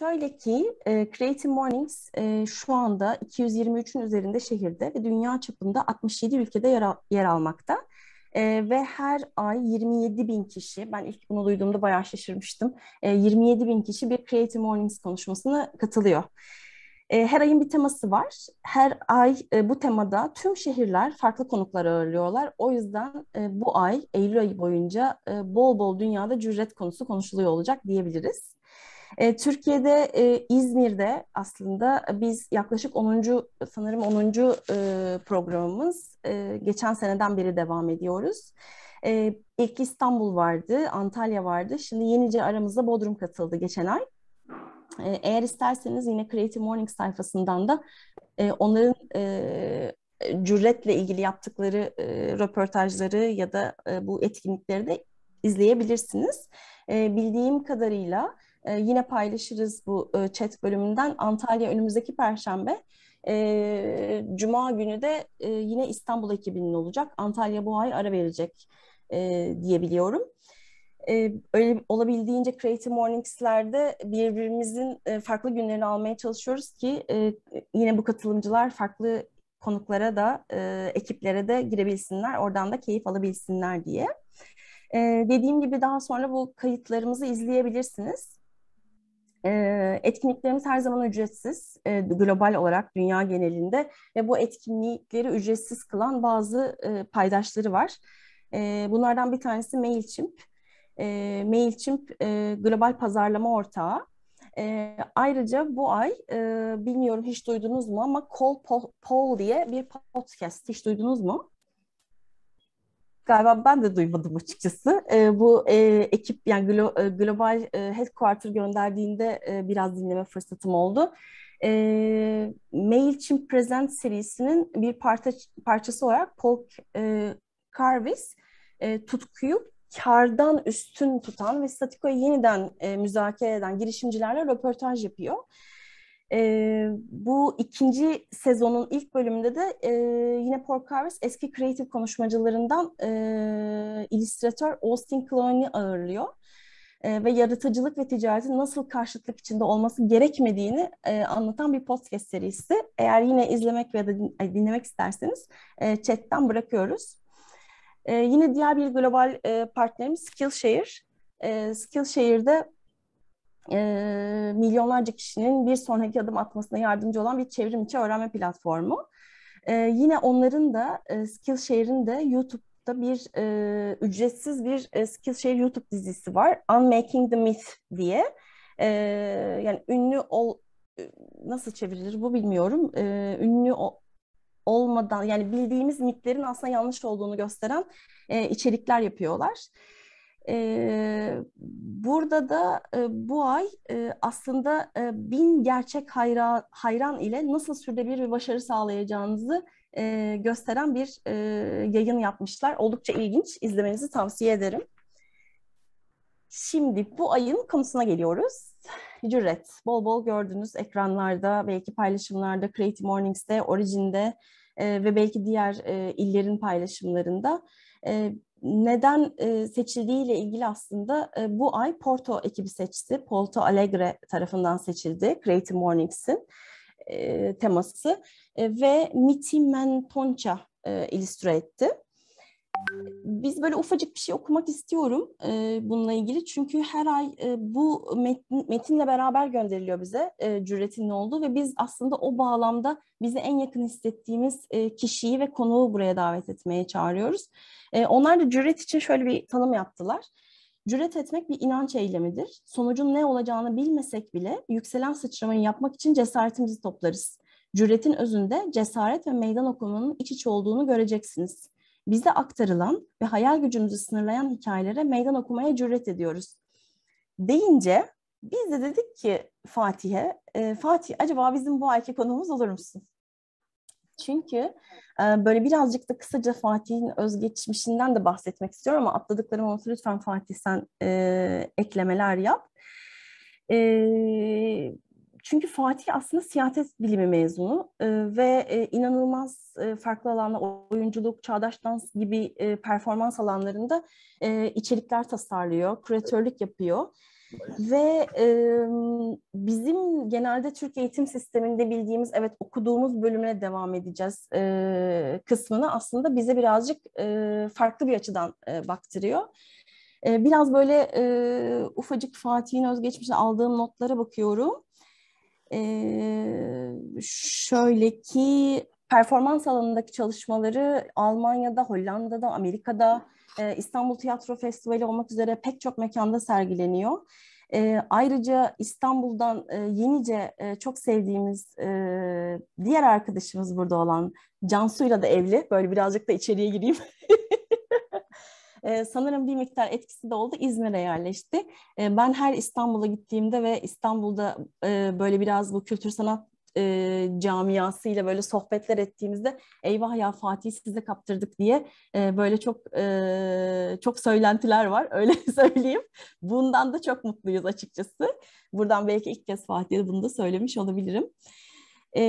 Şöyle ki e, Creative Mornings e, şu anda 223'ün üzerinde şehirde ve dünya çapında 67 ülkede yer, al- yer almakta. E, ve her ay 27 bin kişi, ben ilk bunu duyduğumda bayağı şaşırmıştım. E, 27 bin kişi bir Creative Mornings konuşmasına katılıyor. E, her ayın bir teması var. Her ay e, bu temada tüm şehirler farklı konuklar ağırlıyorlar. O yüzden e, bu ay, Eylül ayı boyunca e, bol bol dünyada cüret konusu konuşuluyor olacak diyebiliriz. E, Türkiye'de e, İzmir'de aslında biz yaklaşık 10. sanırım 10. E, programımız e, geçen seneden beri devam ediyoruz. E, ilk İstanbul vardı, Antalya vardı. Şimdi yenice aramızda Bodrum katıldı geçen ay. E, eğer isterseniz yine Creative Morning sayfasından da e, onların e, cüretle ilgili yaptıkları e, röportajları ya da e, bu etkinlikleri de izleyebilirsiniz. E, bildiğim kadarıyla e, yine paylaşırız bu e, chat bölümünden. Antalya önümüzdeki Perşembe. E, Cuma günü de e, yine İstanbul ekibinin olacak. Antalya bu ay ara verecek e, diye biliyorum. E, öyle olabildiğince Creative Mornings'lerde birbirimizin e, farklı günlerini almaya çalışıyoruz ki e, yine bu katılımcılar farklı konuklara da e, ekiplere de girebilsinler, oradan da keyif alabilsinler diye. E, dediğim gibi daha sonra bu kayıtlarımızı izleyebilirsiniz. E, etkinliklerimiz her zaman ücretsiz, e, global olarak dünya genelinde ve bu etkinlikleri ücretsiz kılan bazı e, paydaşları var. E, bunlardan bir tanesi MailChimp. E, MailChimp e, global pazarlama ortağı. E, ayrıca bu ay, e, bilmiyorum hiç duydunuz mu ama Call Paul diye bir podcast hiç duydunuz mu? Galiba ben de duymadım açıkçası. E, bu e, ekip yani glo, e, global e, headquarter gönderdiğinde e, biraz dinleme fırsatım oldu. E, MailChimp Present serisinin bir parça, parçası olarak Paul e, Carvis e, tutkuyu kardan üstün tutan ve statikoyu yeniden e, müzakere eden girişimcilerle röportaj yapıyor. E, bu ikinci sezonun ilk bölümünde de e, yine Paul Carves eski kreatif konuşmacılarından e, illüstratör Austin Clooney'i ağırlıyor. E, ve yaratıcılık ve ticaretin nasıl karşıtlık içinde olması gerekmediğini e, anlatan bir podcast serisi. Eğer yine izlemek veya dinlemek isterseniz e, chatten bırakıyoruz. E, yine diğer bir global e, partnerimiz Skillshare. E, Skillshare'de e, milyonlarca kişinin bir sonraki adım atmasına yardımcı olan bir çevrim içi öğrenme platformu. E, yine onların da e, Skillshare'in de YouTube'da bir e, ücretsiz bir e, Skillshare YouTube dizisi var. Unmaking the Myth diye. E, yani ünlü ol nasıl çevrilir bu bilmiyorum. E, ünlü o, olmadan yani bildiğimiz mitlerin aslında yanlış olduğunu gösteren e, içerikler yapıyorlar. E, burada da e, bu ay e, aslında e, bin gerçek hayran, hayran ile nasıl sürdürülebilir bir başarı sağlayacağınızı e, gösteren bir e, yayın yapmışlar. Oldukça ilginç. İzlemenizi tavsiye ederim. Şimdi bu ayın konusuna geliyoruz. Cüret. Bol bol gördünüz ekranlarda, belki paylaşımlarda, Creative Mornings'te, Origin'de e, ve belki diğer e, illerin paylaşımlarında. E, neden seçildiğiyle ilgili aslında bu ay Porto ekibi seçti. Porto Alegre tarafından seçildi Creative Mornings'in teması e, ve Miti Mentonça e, etti. Biz böyle ufacık bir şey okumak istiyorum e, bununla ilgili. Çünkü her ay e, bu metin, metinle beraber gönderiliyor bize e, cüretin ne olduğu ve biz aslında o bağlamda bize en yakın hissettiğimiz e, kişiyi ve konuğu buraya davet etmeye çağırıyoruz. E, onlar da cüret için şöyle bir tanım yaptılar. Cüret etmek bir inanç eylemidir. Sonucun ne olacağını bilmesek bile yükselen sıçramayı yapmak için cesaretimizi toplarız. Cüretin özünde cesaret ve meydan okumanın iç içe olduğunu göreceksiniz bize aktarılan ve hayal gücümüzü sınırlayan hikayelere meydan okumaya cüret ediyoruz. Deyince biz de dedik ki Fatih'e, e, Fatih acaba bizim bu ayki konuğumuz olur musun? Çünkü e, böyle birazcık da kısaca Fatih'in özgeçmişinden de bahsetmek istiyorum ama atladıklarım olursa lütfen Fatih sen e, eklemeler yap. E, çünkü Fatih aslında siyaset bilimi mezunu e, ve e, inanılmaz e, farklı alanlar, oyunculuk, çağdaş dans gibi e, performans alanlarında e, içerikler tasarlıyor, küratörlük yapıyor. Ve e, bizim genelde Türk eğitim sisteminde bildiğimiz evet okuduğumuz bölümüne devam edeceğiz e, kısmını aslında bize birazcık e, farklı bir açıdan e, baktırıyor. E, biraz böyle e, ufacık Fatih'in özgeçmişine aldığım notlara bakıyorum. E, şöyle ki performans alanındaki çalışmaları Almanya'da, Hollanda'da, Amerika'da, e, İstanbul Tiyatro Festivali olmak üzere pek çok mekanda sergileniyor. E, ayrıca İstanbul'dan e, yenice e, çok sevdiğimiz e, diğer arkadaşımız burada olan Cansu'yla da evli. Böyle birazcık da içeriye gireyim. e, sanırım bir miktar etkisi de oldu. İzmir'e yerleşti. E, ben her İstanbul'a gittiğimde ve İstanbul'da e, böyle biraz bu kültür sanat e, camiasıyla böyle sohbetler ettiğimizde eyvah ya Fatih size kaptırdık diye e, böyle çok e, çok söylentiler var öyle söyleyeyim. Bundan da çok mutluyuz açıkçası. Buradan belki ilk kez Fatih'e bunu da söylemiş olabilirim. E,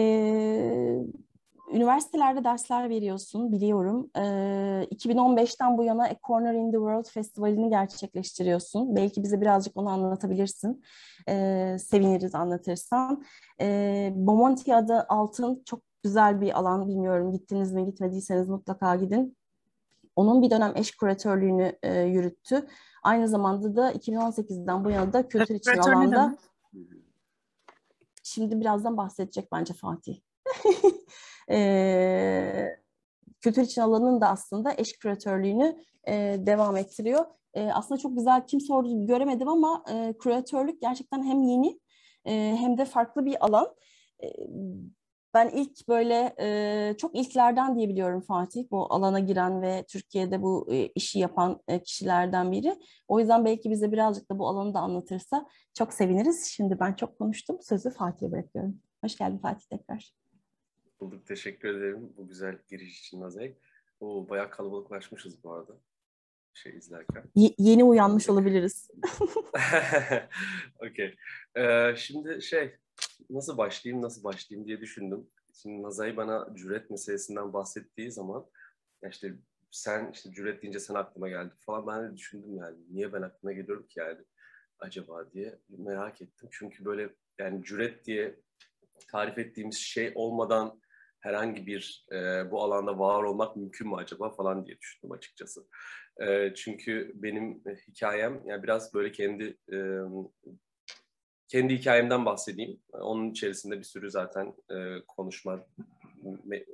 Üniversitelerde dersler veriyorsun biliyorum. Ee, 2015'ten bu yana A Corner in the World Festivali'ni gerçekleştiriyorsun. Belki bize birazcık onu anlatabilirsin. Ee, seviniriz anlatırsan. Ee, Bomonti adı altın çok güzel bir alan. Bilmiyorum gittiniz mi gitmediyseniz mutlaka gidin. Onun bir dönem eş küratörlüğünü e, yürüttü. Aynı zamanda da 2018'den bu yana da kültür için alanda... Şimdi birazdan bahsedecek bence Fatih. e, kültür için alanın da aslında eş küratörlüğünü e, devam ettiriyor. E, aslında çok güzel kim sordu göremedim ama e, küratörlük gerçekten hem yeni e, hem de farklı bir alan. E, ben ilk böyle e, çok ilklerden diyebiliyorum Fatih bu alana giren ve Türkiye'de bu e, işi yapan e, kişilerden biri. O yüzden belki bize birazcık da bu alanı da anlatırsa çok seviniriz. Şimdi ben çok konuştum. Sözü Fatih'e bırakıyorum. Hoş geldin Fatih tekrar bulduk. Teşekkür ederim bu güzel giriş için Nazay. O bayağı kalabalıklaşmışız bu arada. Şey izlerken. Y- yeni uyanmış olabiliriz. Okey. Ee, şimdi şey nasıl başlayayım nasıl başlayayım diye düşündüm. Şimdi Nazay bana cüret meselesinden bahsettiği zaman işte sen işte cüret deyince sen aklıma geldi falan ben de düşündüm yani niye ben aklıma geliyorum ki yani acaba diye merak ettim. Çünkü böyle yani cüret diye tarif ettiğimiz şey olmadan herhangi bir e, bu alanda var olmak mümkün mü acaba falan diye düşündüm açıkçası. E, çünkü benim hikayem yani biraz böyle kendi e, kendi hikayemden bahsedeyim. Onun içerisinde bir sürü zaten e, konuşma e,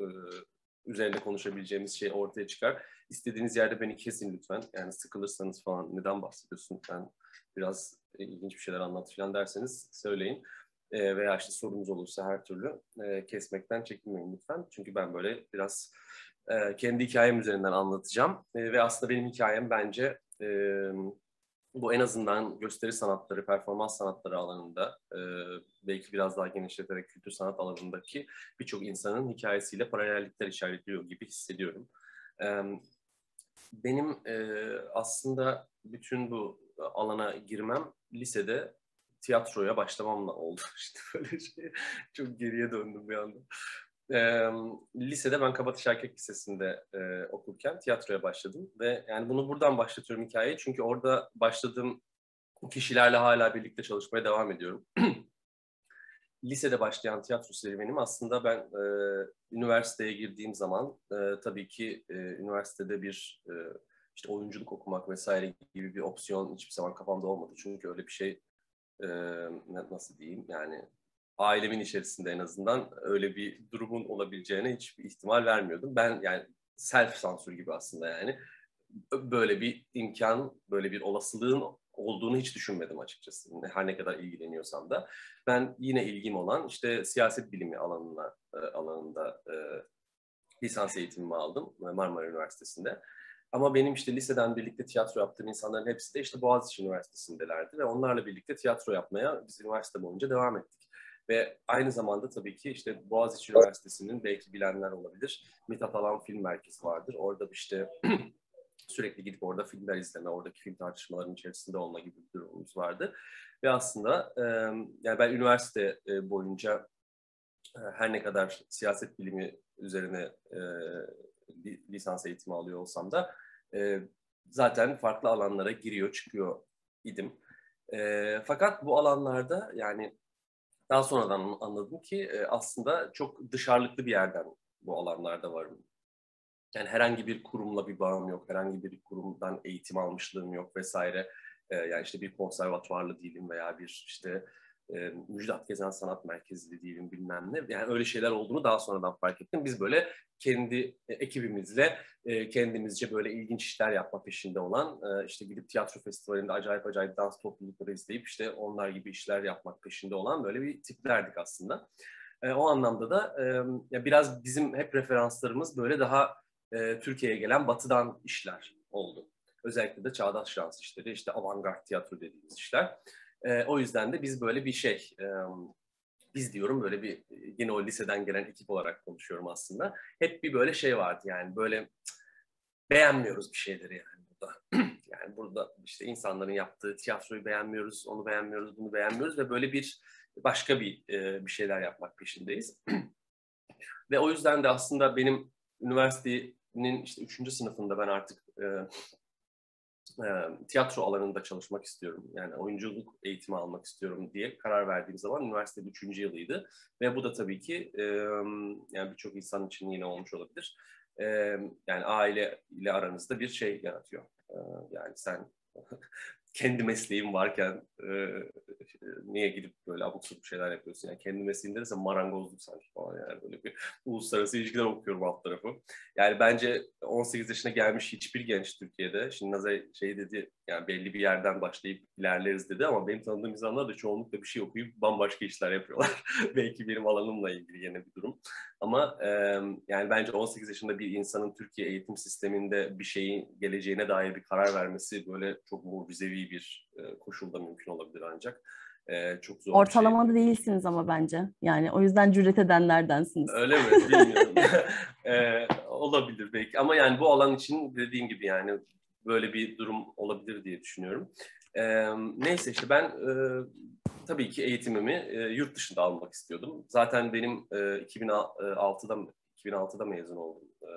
üzerinde konuşabileceğimiz şey ortaya çıkar. İstediğiniz yerde beni kesin lütfen. Yani sıkılırsanız falan neden bahsediyorsun? Ben biraz ilginç bir şeyler anlat falan derseniz söyleyin e, veya işte sorunuz olursa her türlü e, kesmekten çekinmeyin lütfen. Çünkü ben böyle biraz e, kendi hikayem üzerinden anlatacağım. E, ve aslında benim hikayem bence e, bu en azından gösteri sanatları, performans sanatları alanında e, belki biraz daha genişleterek kültür sanat alanındaki birçok insanın hikayesiyle paralellikler işaretliyor gibi hissediyorum. E, benim e, aslında bütün bu alana girmem lisede tiyatroya başlamamla oldu. İşte böyle şey. Çok geriye döndüm bir anda. E, lisede ben Kabataş Erkek Lisesi'nde e, okurken tiyatroya başladım ve yani bunu buradan başlatıyorum hikayeyi çünkü orada başladığım kişilerle hala birlikte çalışmaya devam ediyorum. Lisede başlayan tiyatro serüvenim aslında ben e, üniversiteye girdiğim zaman e, tabii ki e, üniversitede bir e, işte oyunculuk okumak vesaire gibi bir opsiyon hiçbir zaman kafamda olmadı. Çünkü öyle bir şey e, nasıl diyeyim yani ailemin içerisinde en azından öyle bir durumun olabileceğine hiçbir ihtimal vermiyordum. Ben yani self sansür gibi aslında yani böyle bir imkan, böyle bir olasılığın olduğunu hiç düşünmedim açıkçası. Her ne kadar ilgileniyorsam da. Ben yine ilgim olan işte siyaset bilimi alanına alanında e, lisans eğitimimi aldım Marmara Üniversitesi'nde. Ama benim işte liseden birlikte tiyatro yaptığım insanların hepsi de işte Boğaziçi Üniversitesi'ndelerdi ve onlarla birlikte tiyatro yapmaya biz üniversite boyunca devam ettik. Ve aynı zamanda tabii ki işte Boğaziçi Üniversitesi'nin belki bilenler olabilir. Mithat Alan Film Merkezi vardır. Orada işte sürekli gidip orada filmler izleme, oradaki film tartışmalarının içerisinde olma gibi bir durumumuz vardı. Ve aslında yani ben üniversite boyunca her ne kadar siyaset bilimi üzerine lisans eğitimi alıyor olsam da e, zaten farklı alanlara giriyor, çıkıyor idim. E, fakat bu alanlarda yani daha sonradan anladım ki e, aslında çok dışarılıklı bir yerden bu alanlarda varım. Yani herhangi bir kurumla bir bağım yok, herhangi bir kurumdan eğitim almışlığım yok vesaire. E, yani işte bir konservatuvarlı değilim veya bir işte e, Müjdat Gezen Sanat Merkezli değilim bilmem ne. Yani öyle şeyler olduğunu daha sonradan fark ettim. Biz böyle kendi e, ekibimizle e, kendimizce böyle ilginç işler yapma peşinde olan e, işte gidip tiyatro festivalinde acayip acayip dans toplulukları izleyip işte onlar gibi işler yapmak peşinde olan böyle bir tiplerdik aslında. E, o anlamda da e, biraz bizim hep referanslarımız böyle daha e, Türkiye'ye gelen batıdan işler oldu. Özellikle de çağdaş şans işleri, işte avantgard tiyatro dediğimiz işler. E, o yüzden de biz böyle bir şey, e, biz diyorum böyle bir yine o liseden gelen ekip olarak konuşuyorum aslında. Hep bir böyle şey vardı yani böyle beğenmiyoruz bir şeyleri yani burada. yani burada işte insanların yaptığı tiyatroyu beğenmiyoruz, onu beğenmiyoruz, bunu beğenmiyoruz ve böyle bir başka bir e, bir şeyler yapmak peşindeyiz. ve o yüzden de aslında benim üniversitenin işte üçüncü sınıfında ben artık e, e, tiyatro alanında çalışmak istiyorum. Yani oyunculuk eğitimi almak istiyorum diye karar verdiğim zaman üniversitede üçüncü yılıydı. Ve bu da tabii ki e, yani birçok insan için yine olmuş olabilir. E, yani aile ile aranızda bir şey yaratıyor. E, yani sen kendi mesleğim varken e, niye gidip böyle abuk sabuk şeyler yapıyorsun? Yani kendi mesleğinde ise marangozluk sanki falan yani böyle bir uluslararası ilişkiler okuyorum alt tarafı. Yani bence 18 yaşına gelmiş hiçbir genç Türkiye'de, şimdi Nazay şey dedi yani belli bir yerden başlayıp ilerleriz dedi ama benim tanıdığım insanlar da çoğunlukla bir şey okuyup bambaşka işler yapıyorlar. Belki benim alanımla ilgili yine bir durum. Ama e, yani bence 18 yaşında bir insanın Türkiye eğitim sisteminde bir şeyin geleceğine dair bir karar vermesi böyle çok mucizevi bir e, koşulda mümkün olabilir ancak. E, çok zor Ortalamada şey. değilsiniz ama bence. Yani o yüzden cüret edenlerdensiniz. Öyle mi? Bilmiyorum. e, olabilir belki. Ama yani bu alan için dediğim gibi yani böyle bir durum olabilir diye düşünüyorum. E, neyse işte ben e, tabii ki eğitimimi e, yurt dışında almak istiyordum. Zaten benim e, 2006'da 2006'da mezun oldum e,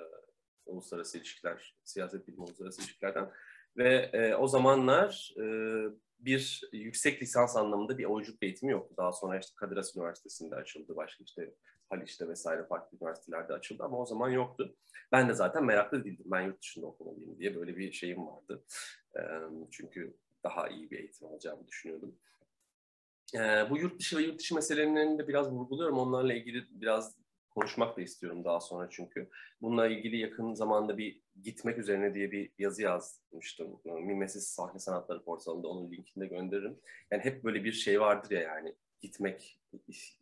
uluslararası ilişkiler, siyaset bilimi uluslararası ilişkilerden ve e, o zamanlar e, bir yüksek lisans anlamında bir oyunculuk eğitimi yoktu. Daha sonra işte Kadir Has Üniversitesi'nde açıldı, başka işte Haliç'te vesaire farklı üniversitelerde açıldı ama o zaman yoktu. Ben de zaten meraklı değildim. Ben yurt dışında okumalıyım diye böyle bir şeyim vardı. Çünkü daha iyi bir eğitim alacağımı düşünüyordum. Bu yurt dışı ve yurt dışı meselelerini de biraz vurguluyorum. Onlarla ilgili biraz konuşmak da istiyorum daha sonra çünkü. Bununla ilgili yakın zamanda bir gitmek üzerine diye bir yazı yazmıştım. Mimesis Sahne Sanatları portalında onun linkini de gönderirim. Yani hep böyle bir şey vardır ya yani gitmek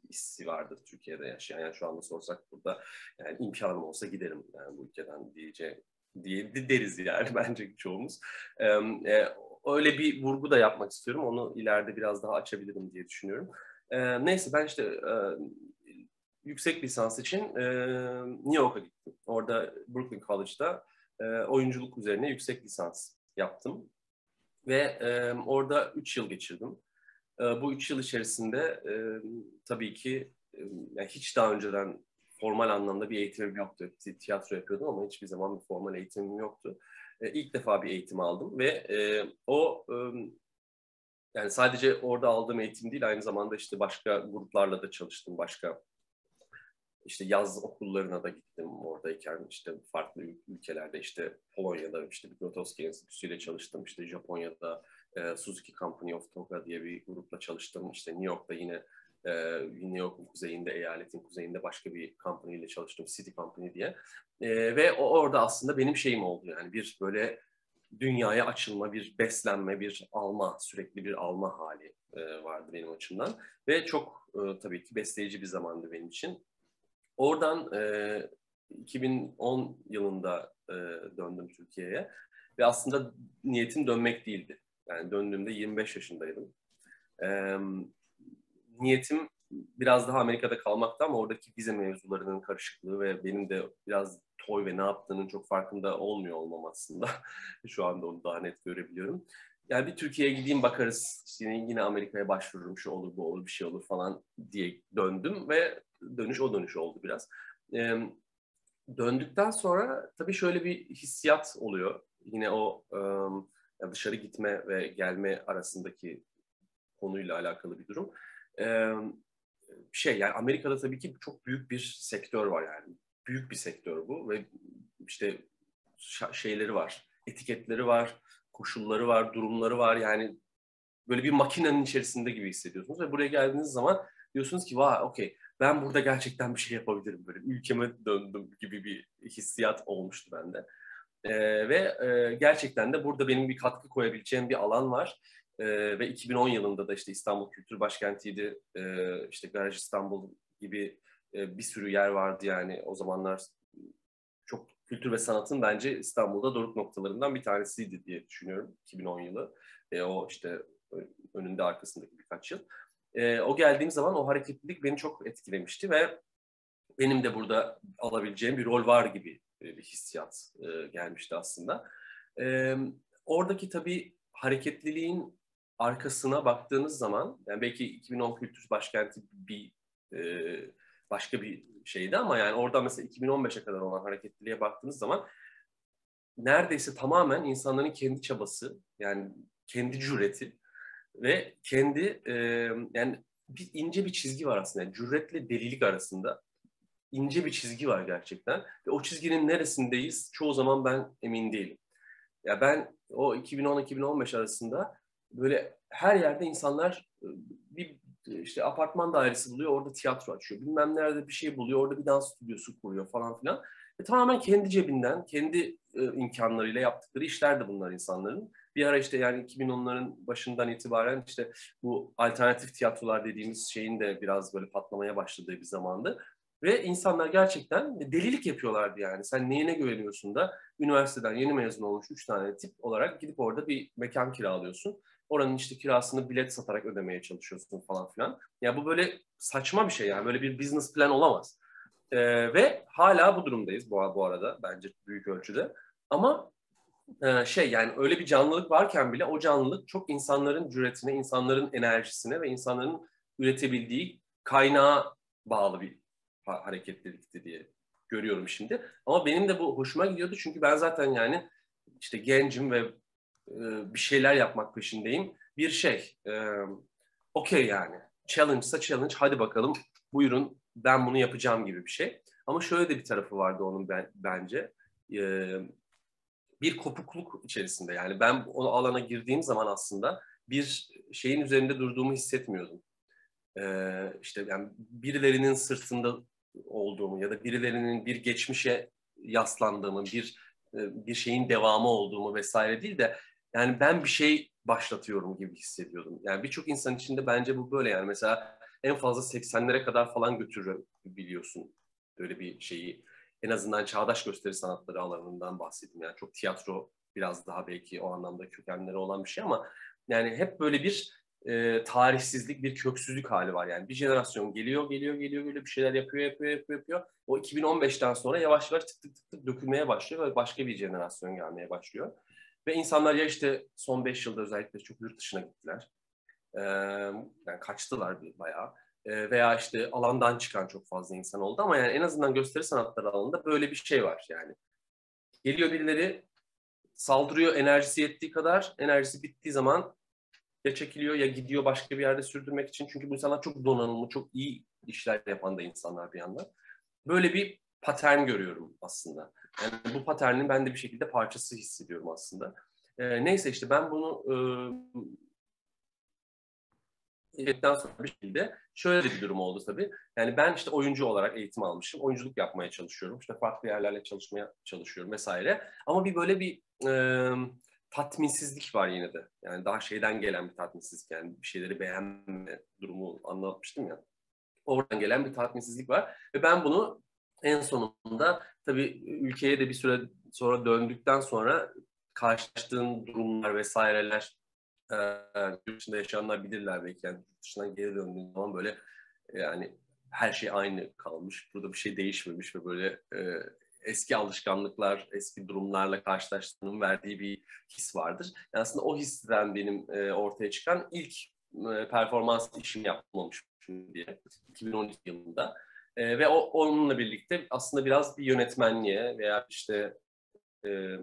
hissi vardır Türkiye'de yaşayan. Yani şu anda sorsak burada yani imkanım olsa giderim yani bu ülkeden diyece diye deriz yani bence çoğumuz. Ee, öyle bir vurgu da yapmak istiyorum. Onu ileride biraz daha açabilirim diye düşünüyorum. Ee, neyse ben işte e, yüksek lisans için e, New York'a gittim. Orada Brooklyn College'da e, oyunculuk üzerine yüksek lisans yaptım. Ve e, orada 3 yıl geçirdim. E, bu 3 yıl içerisinde tabii ki yani hiç daha önceden formal anlamda bir eğitimim yoktu. Tiyatro yapıyordum ama hiçbir zaman bir formal eğitimim yoktu. E, ilk defa bir eğitim aldım ve o yani sadece orada aldığım eğitim değil aynı zamanda işte başka gruplarla da çalıştım. Başka işte yaz okullarına da gittim oradayken işte farklı ülkelerde işte Polonya'da işte bir Grotowski Enstitüsü'yle çalıştım. işte Japonya'da e, Suzuki Company of Toga diye bir grupla çalıştım. işte New York'ta yine e, New York'un kuzeyinde, eyaletin kuzeyinde başka bir company ile çalıştım. City Company diye. E, ve o orada aslında benim şeyim oldu yani bir böyle dünyaya açılma, bir beslenme, bir alma, sürekli bir alma hali e, vardı benim açımdan. Ve çok e, tabii ki besleyici bir zamandı benim için. Oradan e, 2010 yılında e, döndüm Türkiye'ye ve aslında niyetim dönmek değildi. Yani döndüğümde 25 yaşındaydım. E, niyetim biraz daha Amerika'da kalmakta ama oradaki vize mevzularının karışıklığı ve benim de biraz toy ve ne yaptığının çok farkında olmuyor olmam aslında. Şu anda onu daha net görebiliyorum. Yani bir Türkiye'ye gideyim bakarız, işte yine Amerika'ya başvururum, şu olur bu olur bir şey olur falan diye döndüm ve dönüş o dönüş oldu biraz. E, döndükten sonra tabii şöyle bir hissiyat oluyor. Yine o e, dışarı gitme ve gelme arasındaki konuyla alakalı bir durum. Ee, şey yani Amerika'da tabii ki çok büyük bir sektör var yani. Büyük bir sektör bu ve işte şeyleri var, etiketleri var, koşulları var, durumları var. Yani böyle bir makinenin içerisinde gibi hissediyorsunuz ve buraya geldiğiniz zaman diyorsunuz ki vay okey ben burada gerçekten bir şey yapabilirim böyle ülkeme döndüm gibi bir hissiyat olmuştu bende. Ee, ve e, gerçekten de burada benim bir katkı koyabileceğim bir alan var. Ee, ve 2010 yılında da işte İstanbul Kültür Başkenti'ydi. Ee, işte Garaj İstanbul gibi e, bir sürü yer vardı yani o zamanlar çok kültür ve sanatın bence İstanbul'da doruk noktalarından bir tanesiydi diye düşünüyorum 2010 yılı. E, o işte önünde arkasındaki birkaç yıl. E, o geldiğim zaman o hareketlilik beni çok etkilemişti ve benim de burada alabileceğim bir rol var gibi e, bir hissiyat e, gelmişti aslında. E, oradaki tabii hareketliliğin arkasına baktığınız zaman, yani belki 2010 Kültür Başkenti bir e, başka bir şeydi ama yani orada mesela 2015'e kadar olan hareketliliğe baktığınız zaman neredeyse tamamen insanların kendi çabası, yani kendi cüreti ve kendi e, yani bir ince bir çizgi var aslında. Yani cüretle delilik arasında ince bir çizgi var gerçekten. Ve o çizginin neresindeyiz çoğu zaman ben emin değilim. Ya ben o 2010-2015 arasında böyle her yerde insanlar bir işte apartman dairesi buluyor, orada tiyatro açıyor. Bilmem nerede bir şey buluyor, orada bir dans stüdyosu kuruyor falan filan. E, tamamen kendi cebinden, kendi e, imkanlarıyla yaptıkları işler de bunlar insanların. Bir ara işte yani 2010'ların başından itibaren işte bu alternatif tiyatrolar dediğimiz şeyin de biraz böyle patlamaya başladığı bir zamandı. Ve insanlar gerçekten delilik yapıyorlardı yani. Sen neyine güveniyorsun da üniversiteden yeni mezun olmuş üç tane tip olarak gidip orada bir mekan kiralıyorsun. Oranın işte kirasını bilet satarak ödemeye çalışıyorsun falan filan. Ya bu böyle saçma bir şey yani. Böyle bir business plan olamaz. Ee, ve hala bu durumdayız bu, bu arada bence büyük ölçüde. Ama e, şey yani öyle bir canlılık varken bile o canlılık çok insanların cüretine, insanların enerjisine ve insanların üretebildiği kaynağa bağlı bir hareketlilikti diye görüyorum şimdi. Ama benim de bu hoşuma gidiyordu çünkü ben zaten yani işte gencim ve e, bir şeyler yapmak peşindeyim. Bir şey, e, okey yani. Challenge'sa challenge, hadi bakalım buyurun ben bunu yapacağım gibi bir şey. Ama şöyle de bir tarafı vardı onun ben, bence. E, bir kopukluk içerisinde yani ben o alana girdiğim zaman aslında bir şeyin üzerinde durduğumu hissetmiyordum. Ee, işte yani birilerinin sırtında olduğumu ya da birilerinin bir geçmişe yaslandığımı, bir e, bir şeyin devamı olduğumu vesaire değil de yani ben bir şey başlatıyorum gibi hissediyordum. Yani birçok insan içinde bence bu böyle yani mesela en fazla 80'lere kadar falan götürebiliyorsun öyle bir şeyi. En azından çağdaş gösteri sanatları alanından bahsettim. Yani çok tiyatro biraz daha belki o anlamda kökenleri olan bir şey ama yani hep böyle bir e, tarihsizlik, bir köksüzlük hali var. Yani bir jenerasyon geliyor, geliyor, geliyor, geliyor bir şeyler yapıyor, yapıyor, yapıyor, yapıyor. O 2015'ten sonra yavaş yavaş tık tık tık tık dökülmeye başlıyor ve başka bir jenerasyon gelmeye başlıyor. Ve insanlar ya işte son 5 yılda özellikle çok yurt dışına gittiler. Ee, yani kaçtılar bir bayağı. Ee, veya işte alandan çıkan çok fazla insan oldu ama yani en azından gösteri sanatları alanında böyle bir şey var yani. Geliyor birileri saldırıyor enerjisi yettiği kadar, enerjisi bittiği zaman ya çekiliyor ya gidiyor başka bir yerde sürdürmek için. Çünkü bu insanlar çok donanımlı, çok iyi işler yapan da insanlar bir yandan. Böyle bir patern görüyorum aslında. Yani bu paternin ben de bir şekilde parçası hissediyorum aslında. Ee, neyse işte ben bunu e, sonra bir şekilde şöyle bir durum oldu tabii. Yani ben işte oyuncu olarak eğitim almışım. Oyunculuk yapmaya çalışıyorum. İşte farklı yerlerle çalışmaya çalışıyorum vesaire. Ama bir böyle bir e, tatminsizlik var yine de. Yani daha şeyden gelen bir tatminsizlik yani bir şeyleri beğenme durumu anlatmıştım ya. Oradan gelen bir tatminsizlik var ve ben bunu en sonunda tabii ülkeye de bir süre sonra döndükten sonra karşılaştığım durumlar vesaireler e, yurt dışında yaşayanlar bilirler belki yani yurt dışından geri döndüğüm zaman böyle yani her şey aynı kalmış. Burada bir şey değişmemiş ve böyle e, eski alışkanlıklar, eski durumlarla karşılaştığının verdiği bir his vardır. Yani aslında o histen benim e, ortaya çıkan ilk e, performans işimi yapmamışım diye 2012 yılında. E, ve o, onunla birlikte aslında biraz bir yönetmenliğe veya işte e,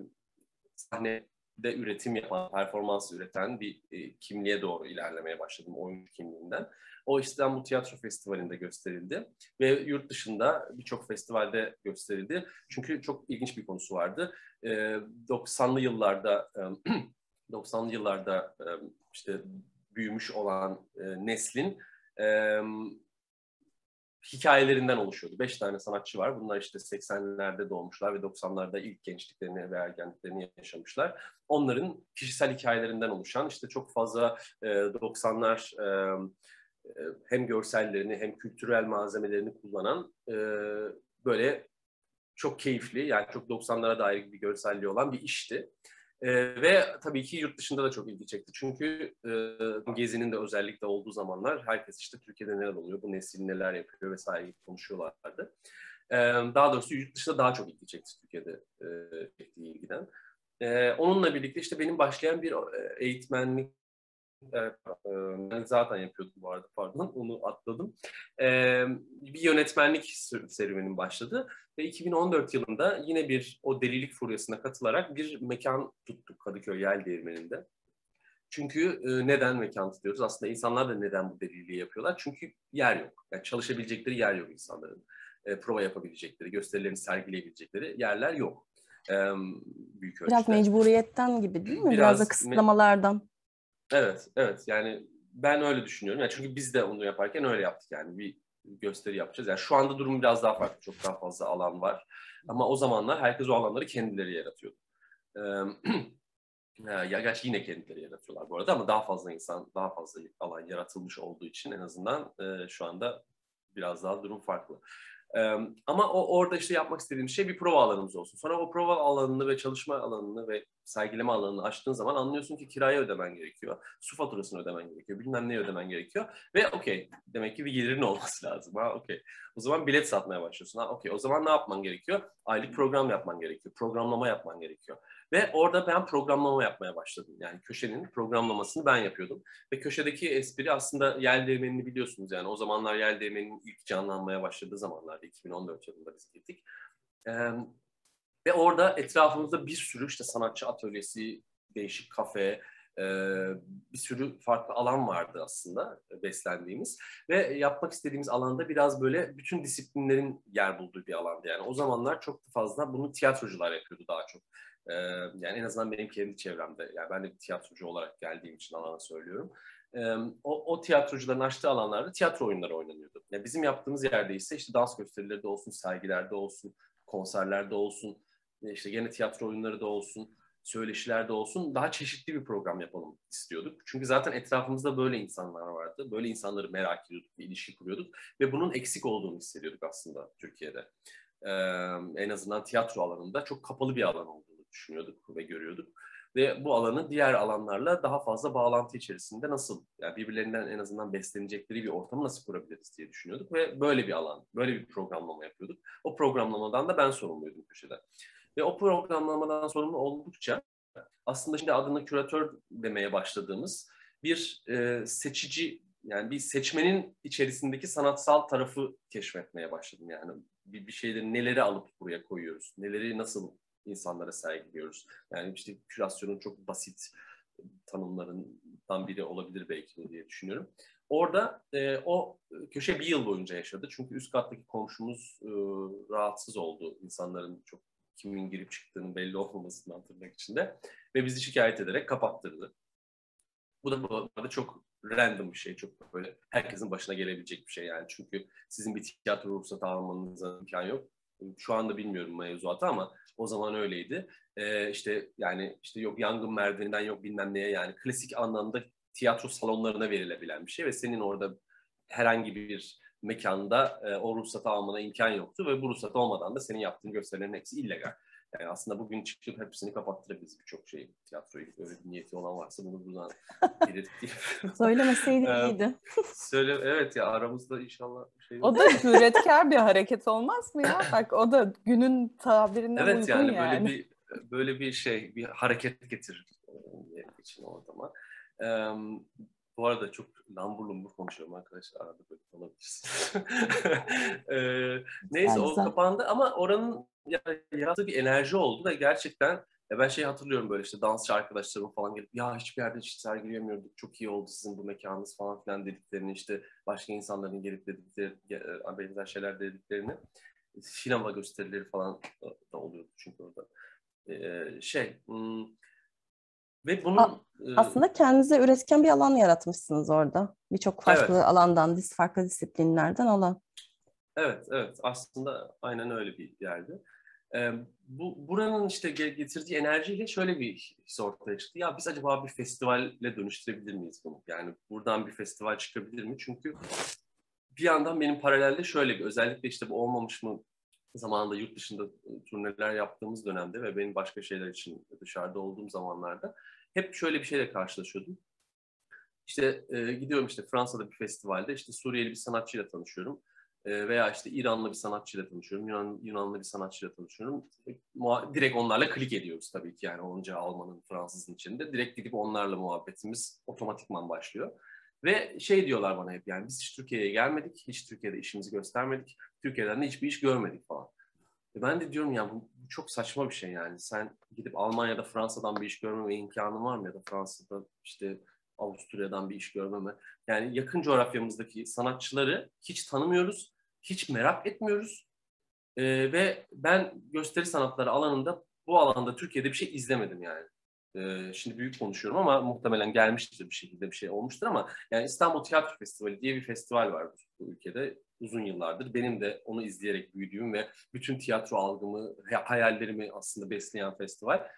sahne de üretim yapan, performans üreten bir e, kimliğe doğru ilerlemeye başladım oyuncu kimliğinden. O İstanbul Tiyatro Festivali'nde gösterildi ve yurt dışında birçok festivalde gösterildi. Çünkü çok ilginç bir konusu vardı. E, 90'lı yıllarda e, 90'lı yıllarda işte büyümüş olan e, neslin hikayelerinden oluşuyordu. Beş tane sanatçı var. Bunlar işte 80'lerde doğmuşlar ve 90'larda ilk gençliklerini ve ergenliklerini yaşamışlar. Onların kişisel hikayelerinden oluşan işte çok fazla e, 90'lar e, e, hem görsellerini hem kültürel malzemelerini kullanan e, böyle çok keyifli yani çok 90'lara dair bir görselliği olan bir işti. E, ve tabii ki yurt dışında da çok ilgi çekti. Çünkü e, Gezi'nin de özellikle olduğu zamanlar herkes işte Türkiye'de neler oluyor, bu nesil neler yapıyor vesaire konuşuyorlardı. E, daha doğrusu yurt dışında daha çok ilgi çekti Türkiye'de e, ilgiden. E, onunla birlikte işte benim başlayan bir eğitmenlik Evet, ben zaten yapıyordum bu arada pardon onu atladım. bir yönetmenlik serüvenim başladı ve 2014 yılında yine bir o delilik furyasına katılarak bir mekan tuttuk Kadıköy Yel Değirmeni'nde. Çünkü neden mekan tutuyoruz? Aslında insanlar da neden bu deliliği yapıyorlar? Çünkü yer yok. Yani çalışabilecekleri yer yok insanların. prova yapabilecekleri, gösterilerini sergileyebilecekleri yerler yok. büyük ölçüde. Biraz mecburiyetten gibi değil mi? Biraz, Biraz da kısıtlamalardan. Evet, evet. Yani ben öyle düşünüyorum. Yani çünkü biz de onu yaparken öyle yaptık yani. Bir gösteri yapacağız. Yani şu anda durum biraz daha farklı. Çok daha fazla alan var. Ama o zamanlar herkes o alanları kendileri yaratıyordu. ya gerçi yine kendileri yaratıyorlar bu arada ama daha fazla insan, daha fazla alan yaratılmış olduğu için en azından e, şu anda biraz daha durum farklı. Ama o orada işte yapmak istediğim şey bir prova alanımız olsun. Sonra o prova alanını ve çalışma alanını ve sergileme alanını açtığın zaman anlıyorsun ki kirayı ödemen gerekiyor. Su faturasını ödemen gerekiyor. Bilmem ne ödemen gerekiyor. Ve okey demek ki bir gelirin olması lazım. Ha okey. O zaman bilet satmaya başlıyorsun. Ha okey. O zaman ne yapman gerekiyor? Aylık program yapman gerekiyor. Programlama yapman gerekiyor. Ve orada ben programlama yapmaya başladım. Yani köşenin programlamasını ben yapıyordum. Ve köşedeki espri aslında yel değirmenini biliyorsunuz. Yani o zamanlar yel değirmeninin ilk canlanmaya başladığı zamanlarda 2014 yılında biz gittik. Ee, ve orada etrafımızda bir sürü işte sanatçı atölyesi, değişik kafe, e, bir sürü farklı alan vardı aslında beslendiğimiz ve yapmak istediğimiz alanda biraz böyle bütün disiplinlerin yer bulduğu bir alandı yani o zamanlar çok fazla bunu tiyatrocular yapıyordu daha çok ee, yani en azından benim kendi çevremde yani ben de bir tiyatrocu olarak geldiğim için alana söylüyorum ee, o, o tiyatrocuların açtığı alanlarda tiyatro oyunları oynanıyordu yani bizim yaptığımız yerde ise işte dans gösterileri de olsun sergilerde olsun konserlerde olsun işte gene tiyatro oyunları da olsun söyleşilerde olsun daha çeşitli bir program yapalım istiyorduk. Çünkü zaten etrafımızda böyle insanlar vardı. Böyle insanları merak ediyorduk, bir ilişki kuruyorduk ve bunun eksik olduğunu hissediyorduk aslında Türkiye'de. Ee, en azından tiyatro alanında çok kapalı bir alan olduğunu düşünüyorduk ve görüyorduk. Ve bu alanı diğer alanlarla daha fazla bağlantı içerisinde nasıl, yani birbirlerinden en azından beslenecekleri bir ortamı nasıl kurabiliriz diye düşünüyorduk. Ve böyle bir alan, böyle bir programlama yapıyorduk. O programlamadan da ben sorumluydum köşede. Ve o programlamadan sorumlu oldukça aslında şimdi adına küratör demeye başladığımız bir e, seçici yani bir seçmenin içerisindeki sanatsal tarafı keşfetmeye başladım yani bir, bir şeyleri neleri alıp buraya koyuyoruz neleri nasıl insanlara sergiliyoruz yani işte kürasyonun çok basit tanımlarından biri olabilir belki diye düşünüyorum. Orada e, o köşe bir yıl boyunca yaşadı. Çünkü üst kattaki komşumuz e, rahatsız oldu. insanların çok kimin girip çıktığının belli olmamasından tırnak içinde. Ve bizi şikayet ederek kapattırdı. Bu da bu arada çok random bir şey. Çok böyle herkesin başına gelebilecek bir şey yani. Çünkü sizin bir tiyatro ruhsatı almanıza imkan yok. Şu anda bilmiyorum mevzuatı ama o zaman öyleydi. Ee, işte yani işte yok yangın merdiveninden yok bilmem neye yani klasik anlamda tiyatro salonlarına verilebilen bir şey ve senin orada herhangi bir mekanda e, o ruhsatı almana imkan yoktu ve bu ruhsat olmadan da senin yaptığın gösterilerin hepsi illegal. Yani aslında bugün çıkıp hepsini kapattırabiliriz birçok şeyi. Tiyatroyu öyle bir niyeti olan varsa bunu buradan belirteyim. Söylemeseydin iyiydi. Söyle, evet ya aramızda inşallah şey O da cüretkar bir hareket olmaz mı ya? Bak o da günün tabirine evet, uygun yani. Evet yani böyle bir böyle bir şey bir hareket getirir için o zaman. Bu arada çok lambur lumbur konuşuyorum arkadaşlar. Arada böyle olabilirsiniz. ee, neyse o kapandı ama oranın yarattığı bir enerji oldu ve gerçekten E ben şey hatırlıyorum böyle işte dansçı arkadaşlarım falan gelip ya hiçbir yerde hiç sergileyemiyorduk. Çok iyi oldu sizin bu mekanınız falan filan dediklerini işte başka insanların gelip dedikleri e, benzer şeyler dediklerini sinema gösterileri falan da oluyordu çünkü orada. Ee, şey hmm, ve bunun A- e, aslında kendinize üretken bir alan yaratmışsınız orada. Birçok farklı evet. alandan, farklı disiplinlerden alan. Evet, evet. Aslında aynen öyle bir yerdi. Ee, bu buranın işte getirdiği enerjiyle şöyle bir his ortaya çıktı. Ya biz acaba bir festivalle dönüştürebilir miyiz bunu? Yani buradan bir festival çıkabilir mi? Çünkü bir yandan benim paralelde şöyle bir özellikle işte bu olmamış mı zamanında yurt dışında turneler yaptığımız dönemde ve benim başka şeyler için dışarıda olduğum zamanlarda hep şöyle bir şeyle karşılaşıyordum. İşte e, gidiyorum işte Fransa'da bir festivalde işte Suriyeli bir sanatçıyla tanışıyorum e, veya işte İranlı bir sanatçıyla tanışıyorum, Yunan, Yunanlı bir sanatçıyla tanışıyorum. E, direkt onlarla klik ediyoruz tabii ki yani onca Alman'ın, Fransız'ın içinde. Direkt gidip onlarla muhabbetimiz otomatikman başlıyor. Ve şey diyorlar bana hep yani biz hiç Türkiye'ye gelmedik, hiç Türkiye'de işimizi göstermedik, Türkiye'den de hiçbir iş görmedik falan. E ben de diyorum ya bu, bu çok saçma bir şey yani. Sen gidip Almanya'da Fransa'dan bir iş görmeme imkanın var mı ya da Fransa'da işte Avusturya'dan bir iş görmeme. Yani yakın coğrafyamızdaki sanatçıları hiç tanımıyoruz, hiç merak etmiyoruz. Ee, ve ben gösteri sanatları alanında bu alanda Türkiye'de bir şey izlemedim yani. Ee, şimdi büyük konuşuyorum ama muhtemelen gelmiştir bir şekilde bir şey olmuştur ama yani İstanbul Tiyatro Festivali diye bir festival var bu ülkede uzun yıllardır. Benim de onu izleyerek büyüdüğüm ve bütün tiyatro algımı, hayallerimi aslında besleyen festival.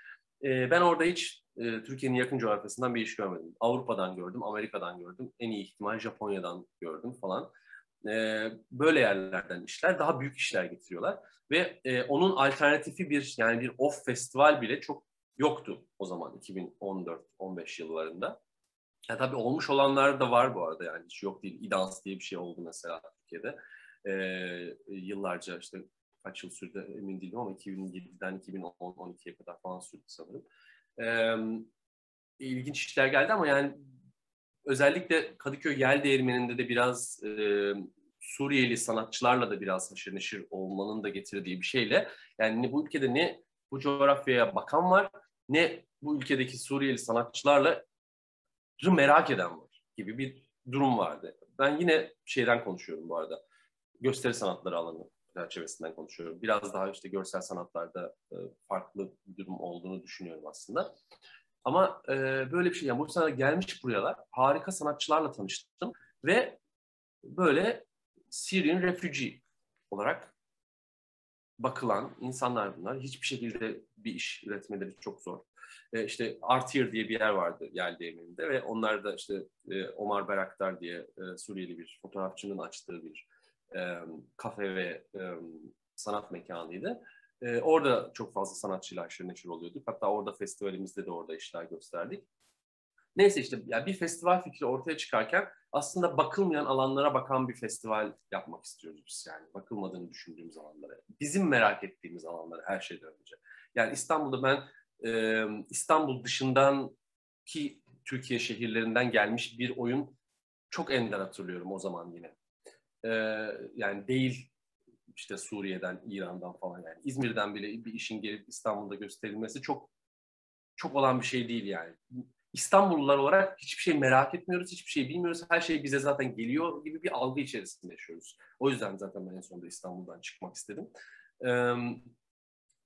Ben orada hiç Türkiye'nin yakın coğrafyasından bir iş görmedim. Avrupa'dan gördüm, Amerika'dan gördüm, en iyi ihtimal Japonya'dan gördüm falan. Böyle yerlerden işler, daha büyük işler getiriyorlar. Ve onun alternatifi bir yani bir off festival bile çok yoktu o zaman 2014-15 yıllarında. Ya tabii olmuş olanlar da var bu arada yani hiç yok değil. İdans diye bir şey oldu mesela Türkiye'de. Ee, yıllarca işte kaç yıl sürdü emin değilim ama 2007'den 2010-12'ye kadar falan sürdü sanırım. Ee, ilginç işler geldi ama yani özellikle Kadıköy Yel Değirmeni'nde de biraz e, Suriyeli sanatçılarla da biraz haşır neşir olmanın da getirdiği bir şeyle yani bu ülkede ne bu coğrafyaya bakan var ne bu ülkedeki Suriyeli sanatçılarla merak eden var gibi bir durum vardı. Ben yine şeyden konuşuyorum bu arada. Gösteri sanatları alanı çerçevesinden konuşuyorum. Biraz daha işte görsel sanatlarda e, farklı bir durum olduğunu düşünüyorum aslında. Ama e, böyle bir şey, yani bu sene gelmiş buraya harika sanatçılarla tanıştım ve böyle Syrian refugee olarak bakılan insanlar bunlar. Hiçbir şekilde bir iş üretmeleri çok zor. E, işte Artier diye bir yer vardı Yel Değirmeni'nde ve onlar da işte e, Omar Beraktar diye e, Suriyeli bir fotoğrafçının açtığı bir e, kafe ve e, sanat mekanıydı. E, orada çok fazla sanatçıyla aşırı neşir oluyorduk. Hatta orada festivalimizde de orada işler gösterdik. Neyse işte yani bir festival fikri ortaya çıkarken aslında bakılmayan alanlara bakan bir festival yapmak istiyoruz biz yani. Bakılmadığını düşündüğümüz alanlara. Bizim merak ettiğimiz alanlara her şeyden önce. Yani İstanbul'da ben e, İstanbul dışından ki Türkiye şehirlerinden gelmiş bir oyun çok ender hatırlıyorum o zaman yine. E, yani değil işte Suriye'den, İran'dan falan yani. İzmir'den bile bir işin gelip İstanbul'da gösterilmesi çok çok olan bir şey değil yani. İstanbullular olarak hiçbir şey merak etmiyoruz, hiçbir şey bilmiyoruz. Her şey bize zaten geliyor gibi bir algı içerisinde yaşıyoruz. O yüzden zaten ben en sonunda İstanbul'dan çıkmak istedim. Ee,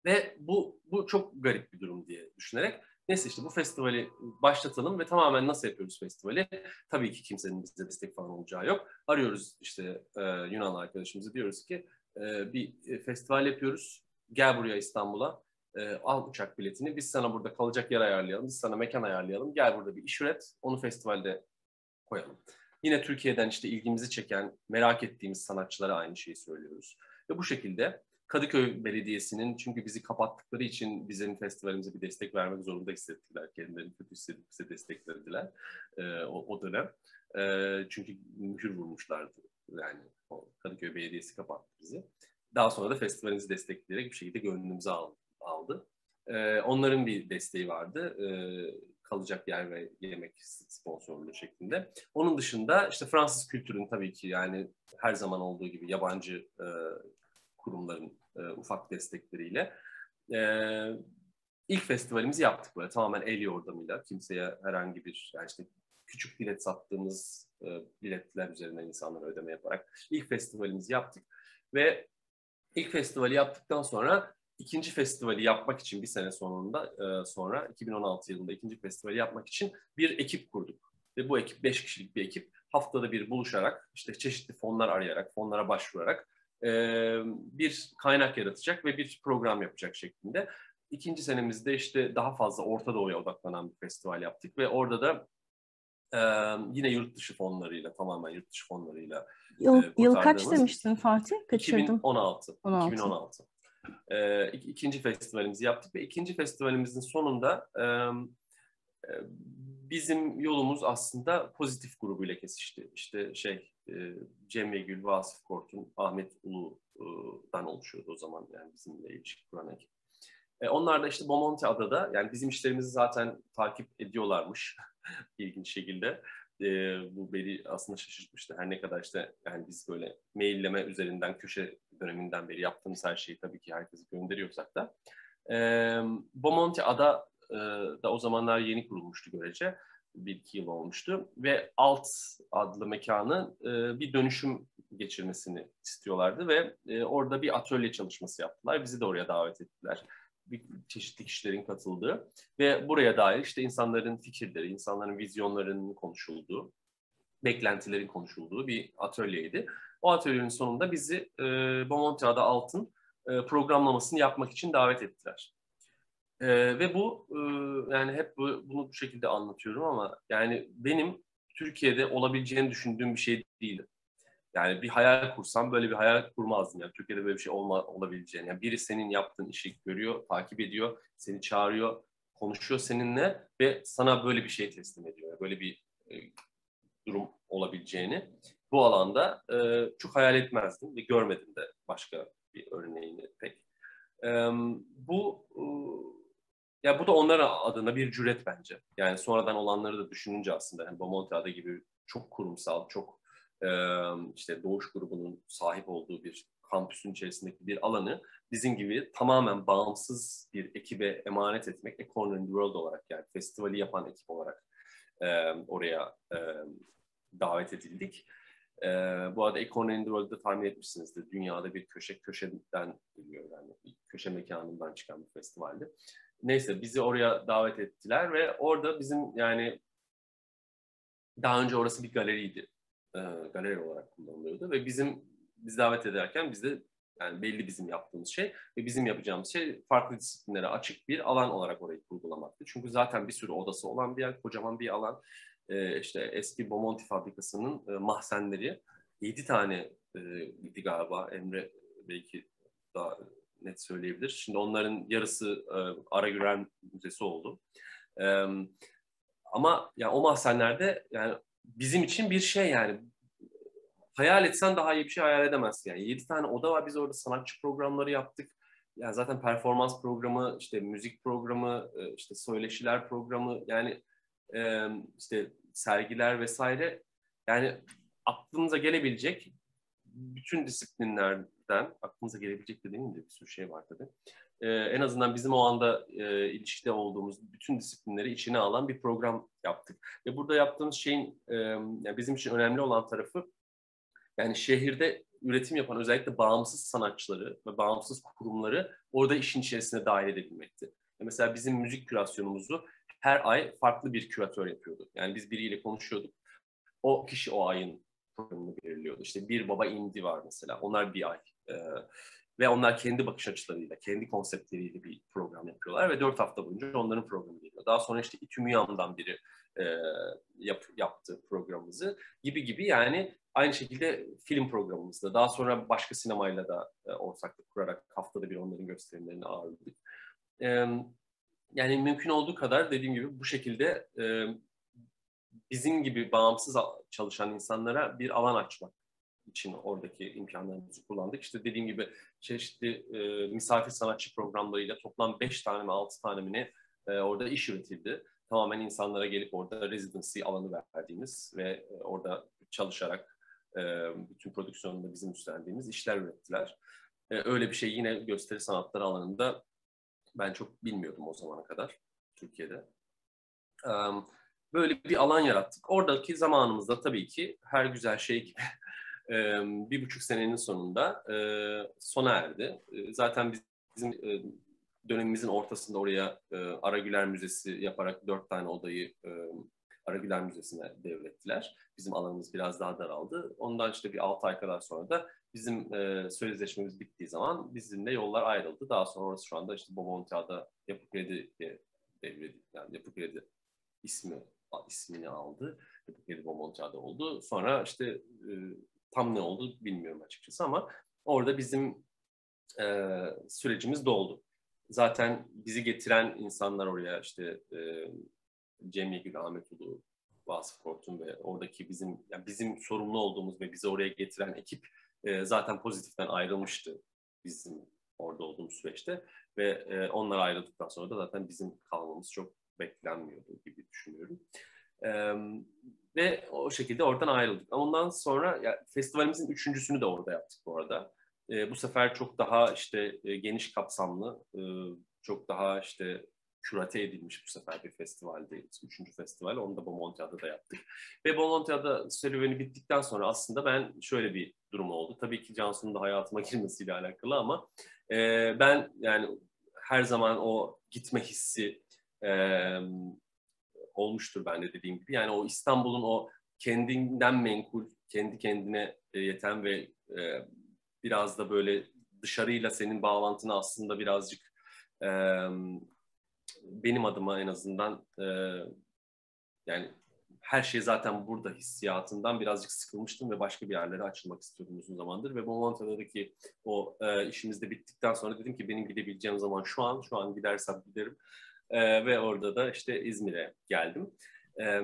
ve bu, bu çok garip bir durum diye düşünerek neyse işte bu festivali başlatalım ve tamamen nasıl yapıyoruz festivali? Tabii ki kimsenin bize destek falan olacağı yok. Arıyoruz işte e, Yunan arkadaşımızı diyoruz ki e, bir festival yapıyoruz. Gel buraya İstanbul'a. E, al uçak biletini. Biz sana burada kalacak yer ayarlayalım. Biz sana mekan ayarlayalım. Gel burada bir iş üret. Onu festivalde koyalım. Yine Türkiye'den işte ilgimizi çeken, merak ettiğimiz sanatçılara aynı şeyi söylüyoruz. Ve bu şekilde Kadıköy Belediyesi'nin çünkü bizi kapattıkları için bizim festivalimize bir destek vermek zorunda hissettiler. Kendilerini kötü hissedip bize destek verdiler e, o, o dönem. E, çünkü mühür vurmuşlardı. Yani o Kadıköy Belediyesi kapattı bizi. Daha sonra da festivalimizi destekleyerek bir şekilde gönlümüze aldı. E, onların bir desteği vardı. E, kalacak yer ve yemek sponsorluğu şeklinde. Onun dışında işte Fransız kültürün tabii ki yani her zaman olduğu gibi yabancı e, kurumların e, ufak destekleriyle. E, ilk festivalimizi yaptık böyle tamamen el yordamıyla. Kimseye herhangi bir yani işte küçük bilet sattığımız e, biletler üzerinden insanlara ödeme yaparak ilk festivalimizi yaptık ve ilk festivali yaptıktan sonra ikinci festivali yapmak için bir sene sonunda e, sonra 2016 yılında ikinci festivali yapmak için bir ekip kurduk. Ve bu ekip 5 kişilik bir ekip haftada bir buluşarak işte çeşitli fonlar arayarak, fonlara başvurarak bir kaynak yaratacak ve bir program yapacak şeklinde. İkinci senemizde işte daha fazla Orta Doğu'ya odaklanan bir festival yaptık ve orada da e, yine yurt dışı fonlarıyla tamamen yurt dışı fonlarıyla Yıl, e, yıl kaç demiştin Fatih? Kaçırdım. 2016. 16. 2016. E, ikinci festivalimizi yaptık ve ikinci festivalimizin sonunda e, bizim yolumuz aslında pozitif grubuyla kesişti. İşte şey Cem Gül, Vasıf Kortun, Ahmet Ulu'dan oluşuyordu o zaman yani bizimle ilişki kuran ekip. Onlar da işte Bomonti Adada yani bizim işlerimizi zaten takip ediyorlarmış ilginç şekilde. bu beni aslında şaşırtmıştı. Her ne kadar işte yani biz böyle mailleme üzerinden köşe döneminden beri yaptığımız her şeyi tabii ki herkese gönderiyorsak da. Bomonti Ada da o zamanlar yeni kurulmuştu görece. Bir iki yıl olmuştu. Ve Alt adlı mekanı bir dönüşüm geçirmesini istiyorlardı ve orada bir atölye çalışması yaptılar. Bizi de oraya davet ettiler. Bir çeşitli kişilerin katıldığı ve buraya dair işte insanların fikirleri, insanların vizyonlarının konuşulduğu, beklentilerin konuşulduğu bir atölyeydi. O atölyenin sonunda bizi e, Bomontia'da Altın e, programlamasını yapmak için davet ettiler. E, ve bu e, yani hep bu, bunu bu şekilde anlatıyorum ama yani benim Türkiye'de olabileceğini düşündüğüm bir şey değildi. Yani bir hayal kursam böyle bir hayal kurmazdım. Yani Türkiye'de böyle bir şey olma, olabileceğini. Yani biri senin yaptığın işi görüyor, takip ediyor, seni çağırıyor, konuşuyor seninle ve sana böyle bir şey teslim ediyor. Böyle bir e, durum olabileceğini bu alanda e, çok hayal etmezdim ve görmedim de başka bir örneğini pek. E, bu e, ya bu da onlar adına bir cüret bence. Yani sonradan olanları da düşününce aslında yani Bomontiada gibi çok kurumsal, çok e, işte Doğuş grubunun sahip olduğu bir kampüsün içerisindeki bir alanı bizim gibi tamamen bağımsız bir ekibe emanet etmek, A in the World olarak yani festivali yapan ekip olarak e, oraya e, davet edildik. E, bu arada A Corner in the World'da tahmin etmişsinizdir. Dünyada bir köşe köşeden geliyor yani köşe mekanından çıkan bir festivaldi neyse bizi oraya davet ettiler ve orada bizim yani daha önce orası bir galeriydi. E, galeri olarak kullanılıyordu ve bizim biz davet ederken bizde yani belli bizim yaptığımız şey ve bizim yapacağımız şey farklı disiplinlere açık bir alan olarak orayı kurgulamaktı. Çünkü zaten bir sürü odası olan bir yer, kocaman bir alan. E, işte eski Bomonti fabrikasının e, mahzenleri, yedi tane e, galiba Emre belki daha net söyleyebilir. Şimdi onların yarısı e, Ara Güren Müzesi oldu. E, ama yani o mahzenlerde yani bizim için bir şey yani hayal etsen daha iyi bir şey hayal edemezsin. Yani yedi tane oda var. Biz orada sanatçı programları yaptık. Yani zaten performans programı, işte müzik programı, e, işte söyleşiler programı, yani e, işte sergiler vesaire. Yani aklınıza gelebilecek bütün disiplinlerden aklınıza gelebilecek dediğim de bir sürü şey var tabii. Ee, en azından bizim o anda e, ilişkide olduğumuz bütün disiplinleri içine alan bir program yaptık. Ve burada yaptığımız şeyin e, yani bizim için önemli olan tarafı yani şehirde üretim yapan özellikle bağımsız sanatçıları ve bağımsız kurumları orada işin içerisine dahil edebilmekti. Mesela bizim müzik kürasyonumuzu her ay farklı bir küratör yapıyordu. Yani biz biriyle konuşuyorduk. O kişi o ayın programını belirliyordu. İşte bir baba indi var mesela. Onlar bir ay. E, ve onlar kendi bakış açılarıyla, kendi konseptleriyle bir program yapıyorlar ve dört hafta boyunca onların programı geliyor. Daha sonra işte İTÜMÜYAM'dan biri e, yap, yaptı programımızı gibi gibi yani aynı şekilde film programımızda daha sonra başka sinemayla da e, ortaklık kurarak haftada bir onların gösterimlerini ağırladık. E, yani mümkün olduğu kadar dediğim gibi bu şekilde e, bizim gibi bağımsız çalışan insanlara bir alan açmak için oradaki imkanlarımızı kullandık. İşte dediğim gibi çeşitli e, misafir sanatçı programlarıyla toplam 5 tane mi 6 tane mi ne e, orada iş üretildi. Tamamen insanlara gelip orada residency alanı verdiğimiz ve e, orada çalışarak e, bütün prodüksiyonunda bizim üstlendiğimiz işler ürettiler. E, öyle bir şey yine gösteri sanatları alanında Ben çok bilmiyordum o zamana kadar Türkiye'de. Böyle bir alan yarattık. Oradaki zamanımızda tabii ki her güzel şey gibi bir buçuk senenin sonunda sona erdi. Zaten bizim dönemimizin ortasında oraya Aragüler Müzesi yaparak dört tane odayı Aragüler Müzesi'ne devrettiler. Bizim alanımız biraz daha daraldı. Ondan işte bir altı ay kadar sonra da bizim e, sözleşmemiz bittiği zaman bizimle yollar ayrıldı. Daha sonra orası şu anda işte Bomontia'da Yapı Kredi devredi. Yani Yapı Kredi ismi ismini aldı. Yapı Kredi Bomontia'da oldu. Sonra işte tam ne oldu bilmiyorum açıkçası ama orada bizim e, sürecimiz doldu. Zaten bizi getiren insanlar oraya işte e, Cem Yegül, Ahmet Ulu, Vasıf Kortun ve oradaki bizim yani bizim sorumlu olduğumuz ve bizi oraya getiren ekip e, zaten pozitiften ayrılmıştı bizim orada olduğumuz süreçte ve e, onlar ayrıldıktan sonra da zaten bizim kalmamız çok beklenmiyordu gibi düşünüyorum. E, ve o şekilde oradan ayrıldık. Ondan sonra yani festivalimizin üçüncüsünü de orada yaptık bu arada. E, bu sefer çok daha işte e, geniş kapsamlı, e, çok daha işte kürate edilmiş bu sefer bir festivalde. Üçüncü festival. Onu da Bomontia'da da yaptık. Ve Bomontia'da serüveni bittikten sonra aslında ben şöyle bir durum oldu. Tabii ki Cansu'nun da hayatıma girmesiyle alakalı ama e, ben yani her zaman o gitme hissi e, olmuştur bende dediğim gibi. Yani o İstanbul'un o kendinden menkul, kendi kendine e, yeten ve e, biraz da böyle dışarıyla senin bağlantını aslında birazcık e, benim adıma en azından e, yani her şey zaten burada hissiyatından birazcık sıkılmıştım ve başka bir yerlere açılmak istiyordum uzun zamandır. Ve Montano'daki o e, işimiz de bittikten sonra dedim ki benim gidebileceğim zaman şu an, şu an gidersem giderim. E, ve orada da işte İzmir'e geldim. E,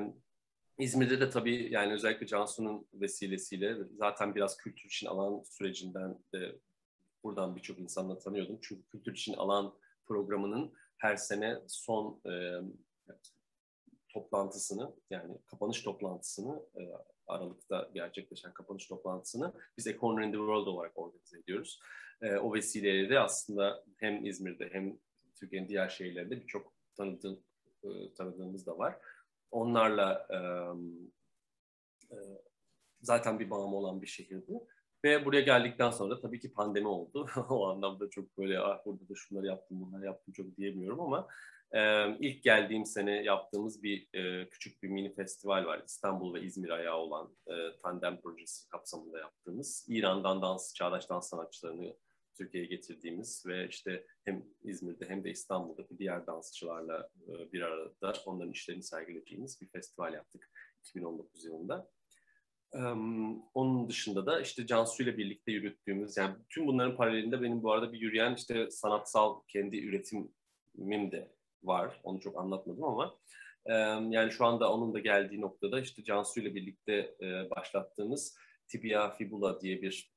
İzmir'de de tabii yani özellikle Cansu'nun vesilesiyle zaten biraz kültür için alan sürecinden de buradan birçok insanla tanıyordum. Çünkü kültür için alan programının her sene son e, toplantısını yani kapanış toplantısını e, Aralık'ta gerçekleşen kapanış toplantısını biz A Corner in the World olarak organize ediyoruz. E, o vesileyle de aslında hem İzmir'de hem Türkiye'nin diğer şehirlerinde birçok tanıdığım, e, tanıdığımız da var. Onlarla e, e, zaten bir bağım olan bir şehirdi. Ve buraya geldikten sonra tabii ki pandemi oldu. o anlamda çok böyle ah burada da şunları yaptım, bunları yaptım çok diyemiyorum ama e, ilk geldiğim sene yaptığımız bir e, küçük bir mini festival var. İstanbul ve İzmir ayağı olan e, Tandem projesi kapsamında yaptığımız. İran'dan dans, çağdaş dans sanatçılarını Türkiye'ye getirdiğimiz ve işte hem İzmir'de hem de İstanbul'daki diğer dansçılarla e, bir arada onların işlerini sergileyeceğimiz bir festival yaptık 2019 yılında. Onun dışında da işte Cansu ile birlikte yürüttüğümüz yani tüm bunların paralelinde benim bu arada bir yürüyen işte sanatsal kendi üretimim de var. Onu çok anlatmadım ama yani şu anda onun da geldiği noktada işte Cansu ile birlikte e, başlattığımız Tibia Fibula diye bir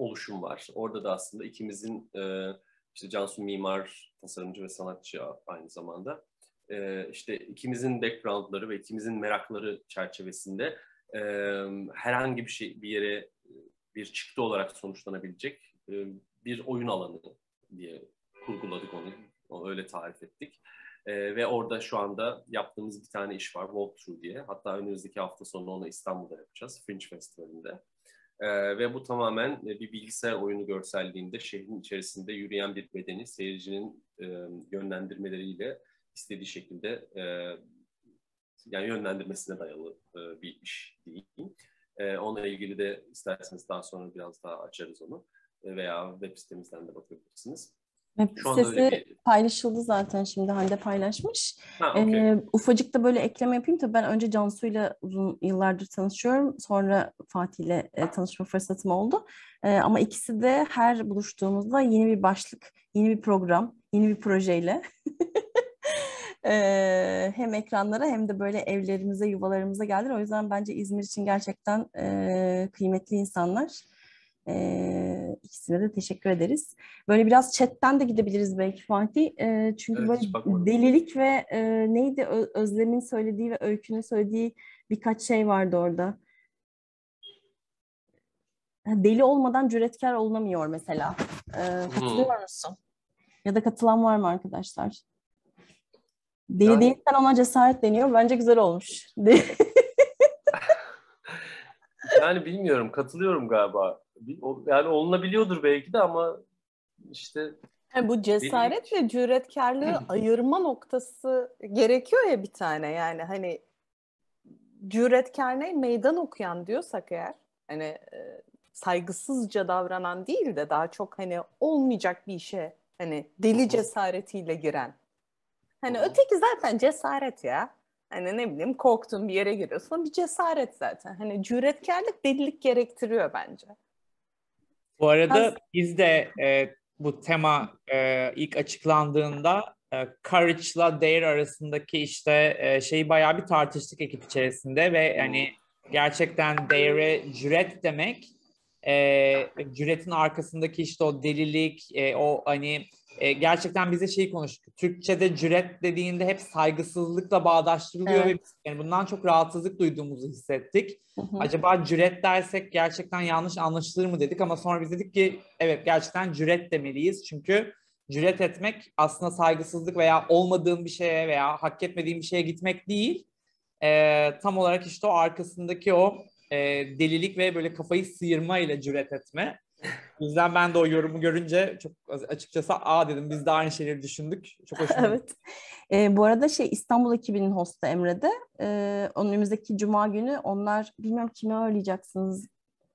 oluşum var. Orada da aslında ikimizin e, işte Cansu mimar, tasarımcı ve sanatçı aynı zamanda. E, işte ikimizin backgroundları ve ikimizin merakları çerçevesinde e, herhangi bir şey bir yere bir çıktı olarak sonuçlanabilecek e, bir oyun alanı diye kurguladık onu. Öyle tarif ettik. E, ve orada şu anda yaptığımız bir tane iş var, Walkthrough diye. Hatta önümüzdeki hafta sonu onu İstanbul'da yapacağız, Fringe Festivali'nde. E, ve bu tamamen bir bilgisayar oyunu görselliğinde şehrin içerisinde yürüyen bir bedeni seyircinin e, yönlendirmeleriyle istediği şekilde e, yani yönlendirmesine dayalı e, bir iş değil. E, onunla ilgili de isterseniz daha sonra biraz daha açarız onu e, veya web sitemizden de bakabilirsiniz. Web Şu sitesi bir... paylaşıldı zaten şimdi Hande paylaşmış. Ha, okay. ee, ufacık da böyle ekleme yapayım. Tabii ben önce Cansu'yla uzun yıllardır tanışıyorum. Sonra Fatih'le e, tanışma fırsatım oldu. E, ama ikisi de her buluştuğumuzda yeni bir başlık, yeni bir program, yeni bir projeyle e, hem ekranlara hem de böyle evlerimize, yuvalarımıza geldiler. O yüzden bence İzmir için gerçekten e, kıymetli insanlar. E, ikisine de teşekkür ederiz. Böyle biraz chatten de gidebiliriz belki Fatih. E, çünkü evet, böyle delilik ve e, neydi Özlem'in söylediği ve Öykü'nün söylediği birkaç şey vardı orada. Deli olmadan cüretkar olunamıyor mesela. E, katılıyor musun? Ya da katılan var mı arkadaşlar? Deli Yani- değilsen ona cesaret deniyor. Bence güzel olmuş. Yani bilmiyorum, katılıyorum galiba. Yani olunabiliyordur belki de ama işte Yani bu cesaretle cüretkarlığı ayırma noktası gerekiyor ya bir tane yani hani cüretkar ne meydan okuyan diyorsak eğer hani e, saygısızca davranan değil de daha çok hani olmayacak bir işe hani deli cesaretiyle giren. Hani öteki zaten cesaret ya. Hani ne bileyim korktuğun bir yere giriyorsun bir cesaret zaten. Hani cüretkarlık delilik gerektiriyor bence. Bu arada biz de e, bu tema e, ilk açıklandığında e, Courage'la Dare arasındaki işte e, şeyi bayağı bir tartıştık ekip içerisinde ve yani gerçekten Dare'e cüret demek e, cüretin arkasındaki işte o delilik, e, o hani e, gerçekten bize şeyi konuştuk. Türkçe'de cüret dediğinde hep saygısızlıkla bağdaştırılıyor ve Evet. yani bundan çok rahatsızlık duyduğumuzu hissettik. Hı hı. Acaba cüret dersek gerçekten yanlış anlaşılır mı dedik ama sonra biz dedik ki evet gerçekten cüret demeliyiz. Çünkü cüret etmek aslında saygısızlık veya olmadığın bir şeye veya hak etmediğin bir şeye gitmek değil. Ee, tam olarak işte o arkasındaki o e, delilik ve böyle kafayı sıyırma ile cüret etme. O yüzden ben de o yorumu görünce çok açıkçası aa dedim biz de aynı şeyleri düşündük. Çok hoşuma. Evet. Ee, bu arada şey İstanbul ekibinin hostu Emre'de. Ee, önümüzdeki cuma günü onlar bilmiyorum kimi ağırlayacaksınız.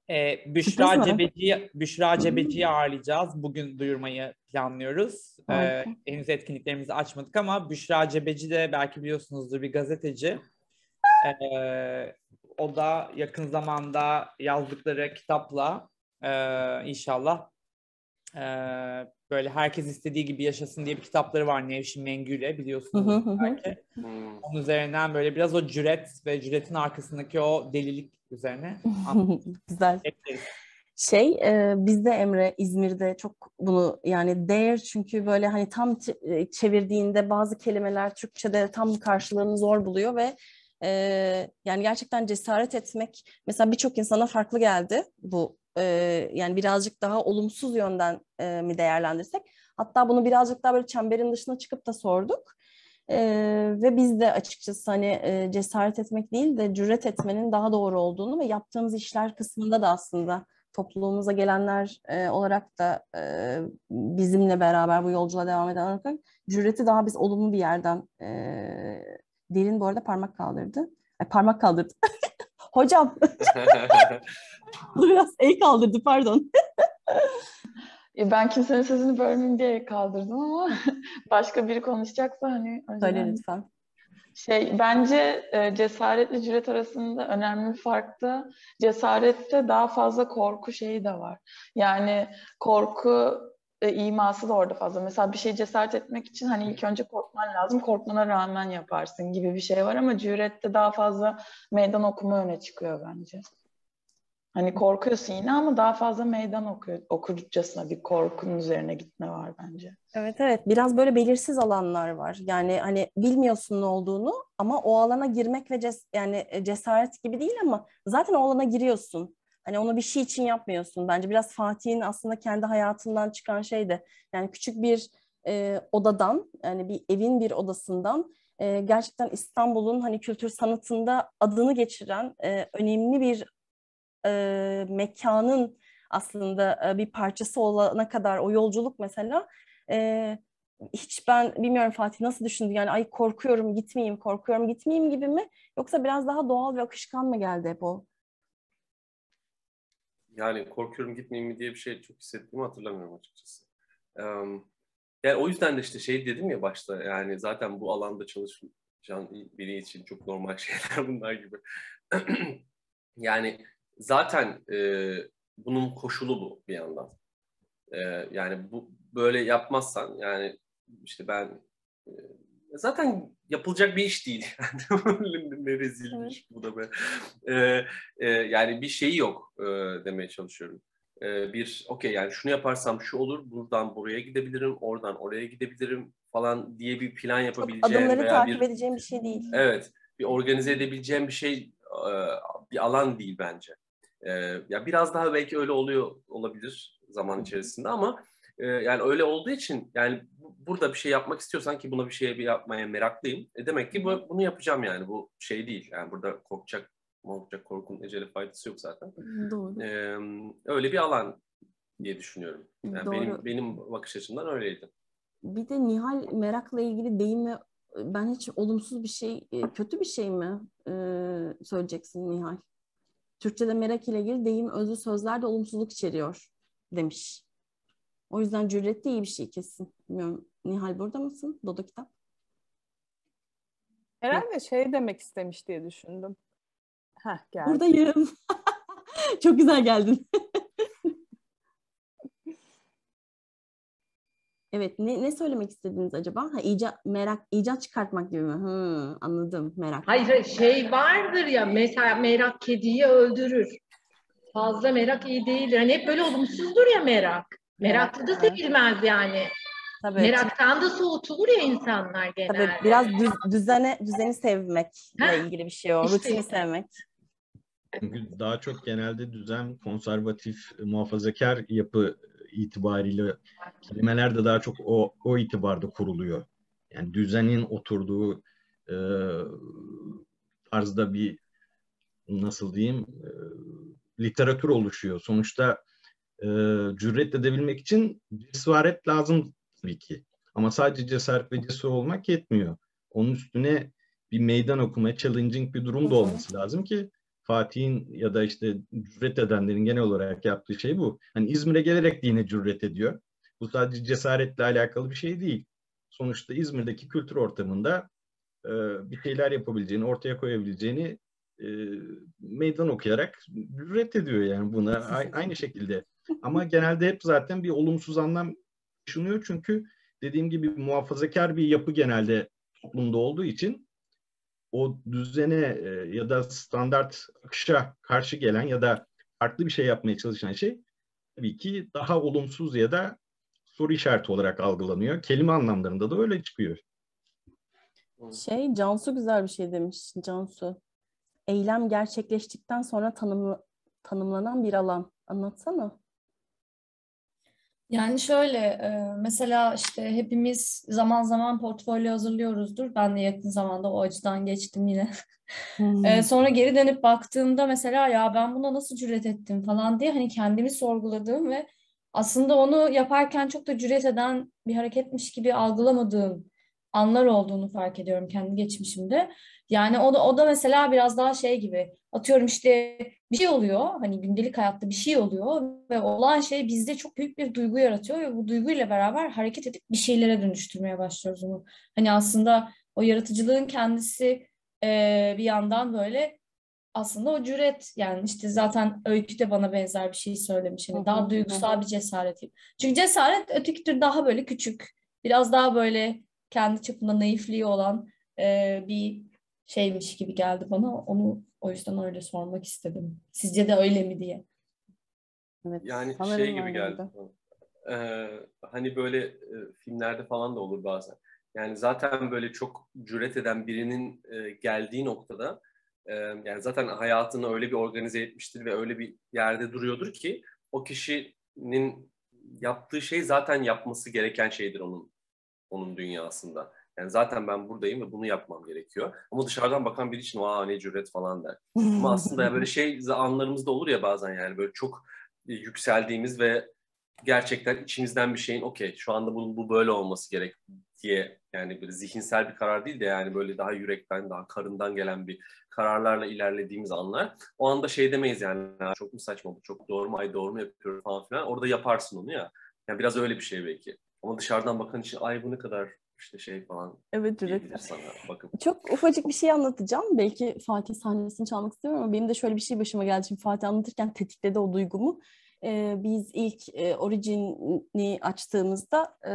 Sürpriz Büşra? Cebeci'yi Büşra Cebeci'yi ağırlayacağız. Bugün duyurmayı planlıyoruz. Harika. henüz etkinliklerimizi açmadık ama Büşra Cebeci de belki biliyorsunuzdur bir gazeteci. Ee, o da yakın zamanda yazdıkları kitapla e, inşallah e, böyle herkes istediği gibi yaşasın diye bir kitapları var Nevşin Mengü'yle biliyorsunuz belki. Onun üzerinden böyle biraz o cüret ve cüretin arkasındaki o delilik üzerine Güzel. ekleriz. Şey, e, bizde Emre İzmir'de çok bunu yani dare çünkü böyle hani tam e, çevirdiğinde bazı kelimeler Türkçe'de tam karşılığını zor buluyor ve e, yani gerçekten cesaret etmek mesela birçok insana farklı geldi bu e, yani birazcık daha olumsuz yönden e, mi değerlendirsek hatta bunu birazcık daha böyle çemberin dışına çıkıp da sorduk. E, ve biz de açıkçası hani e, cesaret etmek değil de cüret etmenin daha doğru olduğunu ve yaptığımız işler kısmında da aslında topluluğumuza gelenler e, olarak da e, bizimle beraber bu yolculuğa devam eden olarak cüreti daha biz olumlu bir yerden e, derin bu arada parmak kaldırdı. Ay, parmak kaldırdı. Hocam biraz el kaldırdı pardon. Ben kimsenin sözünü bölmeyeyim diye kaldırdım ama başka biri konuşacaksa hani Söyle lütfen. Şey bence e, cesaretle cüret arasında önemli bir fark da cesarette daha fazla korku şeyi de var. Yani korku e, iması da orada fazla. Mesela bir şey cesaret etmek için hani ilk önce korkman lazım. Korkmana rağmen yaparsın gibi bir şey var ama cürette daha fazla meydan okuma öne çıkıyor bence. Hani korkuyorsun yine ama daha fazla meydan okuyor, okurcasına bir korkunun üzerine gitme var bence. Evet evet biraz böyle belirsiz alanlar var. Yani hani bilmiyorsun ne olduğunu ama o alana girmek ve ces yani e, cesaret gibi değil ama zaten o alana giriyorsun. Hani onu bir şey için yapmıyorsun. Bence biraz Fatih'in aslında kendi hayatından çıkan şey de yani küçük bir e, odadan yani bir evin bir odasından e, gerçekten İstanbul'un hani kültür sanatında adını geçiren e, önemli bir e, mekanın aslında e, bir parçası olana kadar o yolculuk mesela e, hiç ben bilmiyorum Fatih nasıl düşündü yani ay korkuyorum gitmeyeyim korkuyorum gitmeyeyim gibi mi yoksa biraz daha doğal ve akışkan mı geldi hep o? Yani korkuyorum gitmeyeyim mi diye bir şey çok hissettiğimi hatırlamıyorum açıkçası. Em, yani o yüzden de işte şey dedim ya başta yani zaten bu alanda çalışan biri için çok normal şeyler bunlar gibi. yani zaten e, bunun koşulu bu bir yandan. E, yani bu böyle yapmazsan yani işte ben e, zaten yapılacak bir iş değil. ne rezilmiş bu da be. E, e, yani bir şeyi yok e, demeye çalışıyorum. E, bir okey yani şunu yaparsam şu olur, buradan buraya gidebilirim, oradan oraya gidebilirim falan diye bir plan yapabileceğim adımları veya takip bir edeceğim bir şey değil. evet bir organize edebileceğim bir şey e, bir alan değil bence. E, ya biraz daha belki öyle oluyor olabilir zaman içerisinde ama e, yani öyle olduğu için yani burada bir şey yapmak istiyorsan ki buna bir şey bir yapmaya meraklıyım. E demek ki bu, bunu yapacağım yani bu şey değil. Yani burada korkacak korkacak korkunun eceli faydası yok zaten. Doğru. Ee, öyle bir alan diye düşünüyorum. Yani Doğru. benim benim bakış açımdan öyleydi. Bir de Nihal merakla ilgili deyimi ben hiç olumsuz bir şey, e, kötü bir şey mi e, söyleyeceksin Nihal? Türkçe'de merak ile ilgili deyim özlü sözler de olumsuzluk içeriyor demiş. O yüzden cüret de iyi bir şey kesin. Bilmiyorum. Nihal burada mısın? Dodo kitap. Herhalde şey demek istemiş diye düşündüm. Heh. Buradayım. Çok güzel geldin. evet, ne, ne söylemek istediniz acaba? Ha, icat, merak, icat çıkartmak gibi mi? Hı, anladım, merak. Hayır şey vardır ya mesela merak kediyi öldürür. Fazla merak iyi değildir. Hani hep böyle olumsuzdur ya merak. Meraklı da sevilmez yani. Tabii, Meraktan da soğutulur ya insanlar tabii genelde. biraz düz- düzene, düzeni sevmekle ilgili bir şey o. işte. Rutini sevmek. Çünkü daha çok genelde düzen konservatif, muhafazakar yapı itibariyle kelimeler de daha çok o, o itibarda kuruluyor. Yani düzenin oturduğu e, tarzda bir nasıl diyeyim e, literatür oluşuyor. Sonuçta e, cüret edebilmek için cesaret lazım tabii ki. Ama sadece cesaret ve cesur olmak yetmiyor. Onun üstüne bir meydan okuma, challenging bir durum da olması lazım ki Fatih'in ya da işte cüret edenlerin genel olarak yaptığı şey bu. Hani İzmir'e gelerek de yine cüret ediyor. Bu sadece cesaretle alakalı bir şey değil. Sonuçta İzmir'deki kültür ortamında e, bir şeyler yapabileceğini, ortaya koyabileceğini e, meydan okuyarak cüret ediyor yani buna a- aynı şekilde. Ama genelde hep zaten bir olumsuz anlam düşünüyor çünkü dediğim gibi muhafazakar bir yapı genelde toplumda olduğu için o düzene e, ya da standart akışa karşı gelen ya da farklı bir şey yapmaya çalışan şey tabii ki daha olumsuz ya da soru işareti olarak algılanıyor. Kelime anlamlarında da öyle çıkıyor. Şey, Cansu güzel bir şey demiş. Cansu. Eylem gerçekleştikten sonra tanımla, tanımlanan bir alan. Anlatsana. Yani şöyle e, mesela işte hepimiz zaman zaman portfolyo hazırlıyoruzdur. Ben de yakın zamanda o açıdan geçtim yine. E, sonra geri dönüp baktığımda mesela ya ben buna nasıl cüret ettim falan diye hani kendimi sorguladığım ve aslında onu yaparken çok da cüret eden bir hareketmiş gibi algılamadığım anlar olduğunu fark ediyorum kendi geçmişimde. Yani o da o da mesela biraz daha şey gibi atıyorum işte bir şey oluyor hani gündelik hayatta bir şey oluyor ve olan şey bizde çok büyük bir duygu yaratıyor ve bu duyguyla beraber hareket edip bir şeylere dönüştürmeye başlıyoruz onu. Hani aslında o yaratıcılığın kendisi e, bir yandan böyle aslında o cüret yani işte zaten Öykü de bana benzer bir şey söylemiş. Hani daha duygusal bir cesaret. Çünkü cesaret öteki tür daha böyle küçük. Biraz daha böyle kendi çapında naifliği olan e, bir şeymiş gibi geldi bana. Onu o yüzden öyle sormak istedim. Sizce de öyle mi diye. Evet, Yani sanırım şey gibi öyleydi. geldi. Ee, hani böyle e, filmlerde falan da olur bazen. Yani zaten böyle çok cüret eden birinin e, geldiği noktada e, yani zaten hayatını öyle bir organize etmiştir ve öyle bir yerde duruyordur ki o kişinin yaptığı şey zaten yapması gereken şeydir onun onun dünyasında. Yani zaten ben buradayım ve bunu yapmam gerekiyor. Ama dışarıdan bakan biri için vaa ne cüret falan der. Ama aslında ya böyle şey anlarımızda olur ya bazen yani böyle çok e, yükseldiğimiz ve gerçekten içimizden bir şeyin okey şu anda bunun bu böyle olması gerek diye yani böyle zihinsel bir karar değil de yani böyle daha yürekten daha karından gelen bir kararlarla ilerlediğimiz anlar. O anda şey demeyiz yani "Ha, çok mu saçma bu çok doğru mu ay doğru mu yapıyorum falan filan. Orada yaparsın onu ya. Yani biraz öyle bir şey belki. Ama dışarıdan bakan için ay bu ne kadar işte şey falan Evet, diyebilir sana bakıp. Çok ufacık bir şey anlatacağım. Belki Fatih sahnesini çalmak istemiyorum ama benim de şöyle bir şey başıma geldi. Şimdi Fatih anlatırken tetikledi o duygumu. Ee, biz ilk e, Origin'i açtığımızda e,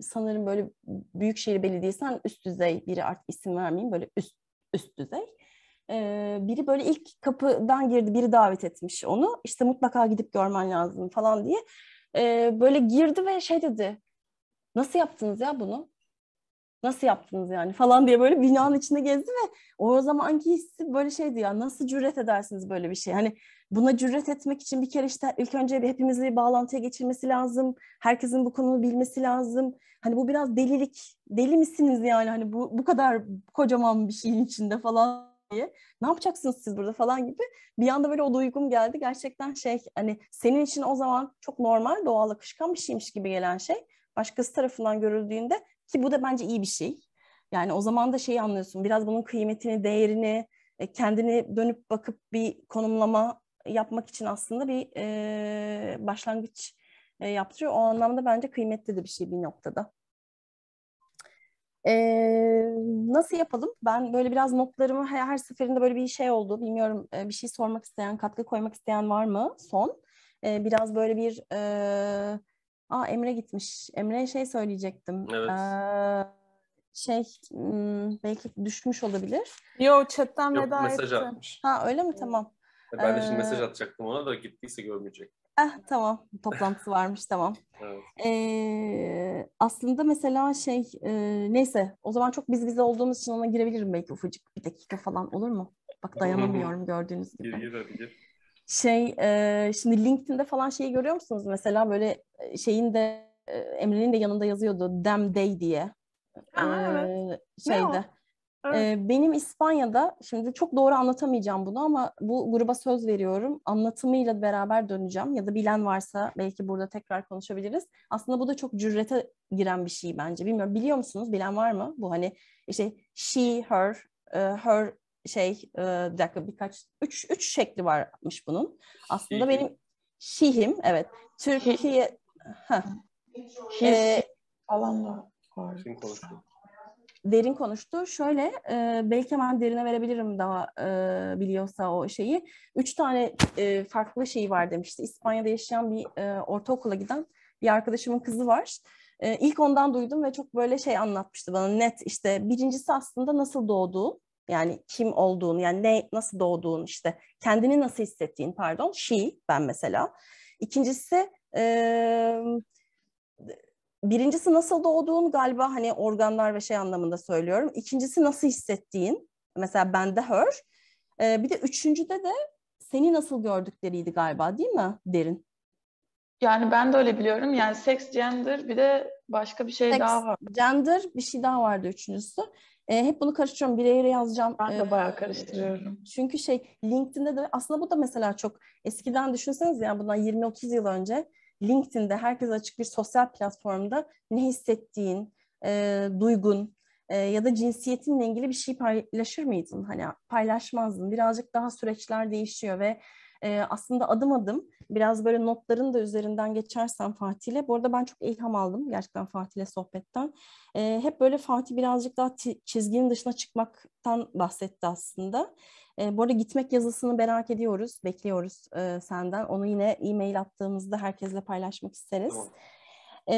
sanırım böyle Büyükşehir Belediyesi'nden üst düzey biri artık isim vermeyeyim böyle üst üst düzey. Ee, biri böyle ilk kapıdan girdi, biri davet etmiş onu. İşte mutlaka gidip görmen lazım falan diye. Ee, böyle girdi ve şey dedi. Nasıl yaptınız ya bunu? Nasıl yaptınız yani falan diye böyle binanın içinde gezdi ve o zamanki hissi böyle şeydi ya nasıl cüret edersiniz böyle bir şey? Hani buna cüret etmek için bir kere işte ilk önce bir hepimizi bir bağlantıya geçirmesi lazım. Herkesin bu konuyu bilmesi lazım. Hani bu biraz delilik. Deli misiniz yani hani bu bu kadar kocaman bir şeyin içinde falan diye. Ne yapacaksınız siz burada falan gibi. Bir anda böyle o duygum geldi. Gerçekten şey hani senin için o zaman çok normal, doğal, akışkan bir şeymiş gibi gelen şey. Başkası tarafından görüldüğünde ki bu da bence iyi bir şey. Yani o zaman da şeyi anlıyorsun. Biraz bunun kıymetini, değerini, e, kendini dönüp bakıp bir konumlama yapmak için aslında bir e, başlangıç e, yaptırıyor. O anlamda bence kıymetli de bir şey bir noktada. E, nasıl yapalım? Ben böyle biraz notlarımı her, her seferinde böyle bir şey oldu. Bilmiyorum e, bir şey sormak isteyen, katkı koymak isteyen var mı? Son. E, biraz böyle bir... E, aa Emre gitmiş. Emre'ye şey söyleyecektim. Evet. E, şey belki düşmüş olabilir. Yo chatten Yok veda mesaj etti. atmış. Ha öyle mi? Tamam. Ben de şimdi Ee, mesaj atacaktım ona da gittiyse görmeyecek. Eh tamam. Toplantısı varmış tamam. Evet. Ee, aslında mesela şey e, neyse o zaman çok biz bize olduğumuz için ona girebilirim belki ufacık bir dakika falan olur mu? Bak dayanamıyorum gördüğünüz Gir gibi. gir hadi gir. Şey e, şimdi LinkedIn'de falan şeyi görüyor musunuz? Mesela böyle şeyin de Emre'nin de yanında yazıyordu Damn Day diye. Aa, evet. Ee, o? şeyde. Evet. Ee, benim İspanya'da şimdi çok doğru anlatamayacağım bunu ama bu gruba söz veriyorum. Anlatımıyla beraber döneceğim ya da bilen varsa belki burada tekrar konuşabiliriz. Aslında bu da çok cürete giren bir şey bence. Bilmiyorum biliyor musunuz? Bilen var mı? Bu hani işte she, her, her şey e, bir dakika birkaç üç, üç şekli varmış bunun. Aslında benim she, him evet. Türkiye. His Ee, falan da var. Kim konuştu? derin konuştu. Şöyle e, belki hemen derine verebilirim daha e, biliyorsa o şeyi. Üç tane e, farklı şey var demişti. İspanya'da yaşayan bir e, ortaokula giden bir arkadaşımın kızı var. E, ilk ondan duydum ve çok böyle şey anlatmıştı bana net işte birincisi aslında nasıl doğduğu yani kim olduğunu yani ne nasıl doğduğun işte kendini nasıl hissettiğin pardon she ben mesela. İkincisi e, birincisi nasıl doğduğun galiba hani organlar ve şey anlamında söylüyorum. İkincisi nasıl hissettiğin. Mesela bende her. Ee, bir de üçüncüde de seni nasıl gördükleriydi galiba değil mi Derin? Yani ben de öyle biliyorum. Yani sex, gender bir de başka bir şey Sex, daha var. Gender bir şey daha vardı üçüncüsü. Ee, hep bunu karıştırıyorum. Bir yere yazacağım. Ben Ee, de bayağı karıştırıyorum. Çünkü şey LinkedIn'de de aslında bu da mesela çok eskiden düşünseniz yani bundan 20-30 yıl önce LinkedIn'de herkes açık bir sosyal platformda ne hissettiğin, e, duygun e, ya da cinsiyetinle ilgili bir şey paylaşır mıydın? Hani paylaşmazdın. Birazcık daha süreçler değişiyor ve e, aslında adım adım biraz böyle notların da üzerinden geçersem Fatih'le. Bu arada ben çok ilham aldım gerçekten Fatih'le sohbetten. E, hep böyle Fatih birazcık daha çizginin dışına çıkmaktan bahsetti aslında. E, bu arada gitmek yazısını merak ediyoruz, bekliyoruz e, senden. Onu yine e-mail attığımızda herkesle paylaşmak isteriz. Tamam. E,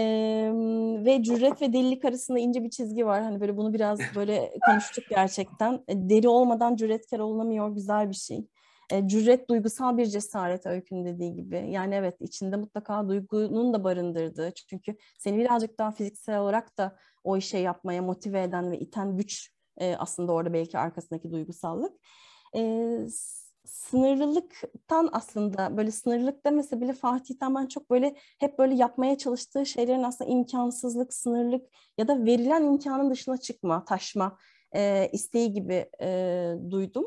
ve cüret ve delilik arasında ince bir çizgi var. Hani böyle bunu biraz böyle konuştuk gerçekten. E, deli olmadan cüretkar olunamıyor, güzel bir şey. E, cüret duygusal bir cesaret öykünün dediği gibi. Yani evet içinde mutlaka duygunun da barındırdığı. Çünkü seni birazcık daha fiziksel olarak da o işe yapmaya motive eden ve iten güç e, aslında orada belki arkasındaki duygusallık. E, sınırlılıktan aslında böyle sınırlılık demese bile Fatih'ten ben çok böyle hep böyle yapmaya çalıştığı şeylerin aslında imkansızlık, sınırlık ya da verilen imkanın dışına çıkma, taşma e, isteği gibi e, duydum.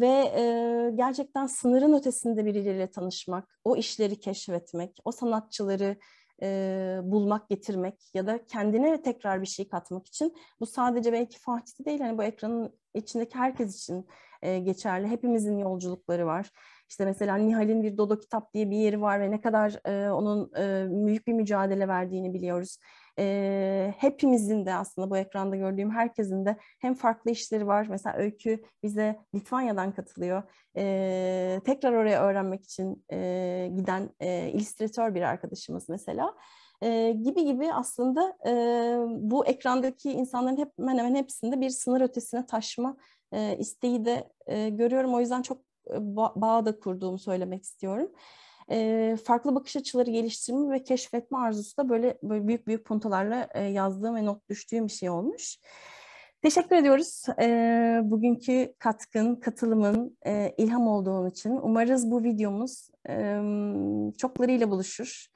Ve e, gerçekten sınırın ötesinde birileriyle tanışmak, o işleri keşfetmek, o sanatçıları e, bulmak, getirmek ya da kendine tekrar bir şey katmak için bu sadece belki Fatih'te değil, hani bu ekranın içindeki herkes için e, geçerli. Hepimizin yolculukları var. İşte mesela Nihal'in bir Dodo Kitap diye bir yeri var ve ne kadar e, onun e, büyük bir mücadele verdiğini biliyoruz. E, hepimizin de aslında bu ekranda gördüğüm herkesin de hem farklı işleri var. Mesela Öykü bize Litvanya'dan katılıyor. E, tekrar oraya öğrenmek için e, giden e, illüstratör bir arkadaşımız mesela. E, gibi gibi aslında e, bu ekrandaki insanların hep, hemen hemen hepsinde bir sınır ötesine taşma e, isteği de e, görüyorum. O yüzden çok ba- bağ da kurduğumu söylemek istiyorum. E, farklı bakış açıları geliştirme ve keşfetme arzusu da böyle, böyle büyük büyük puntolarla e, yazdığım ve not düştüğüm bir şey olmuş. Teşekkür ediyoruz e, bugünkü katkın, katılımın, e, ilham olduğun için. Umarız bu videomuz e, çoklarıyla buluşur.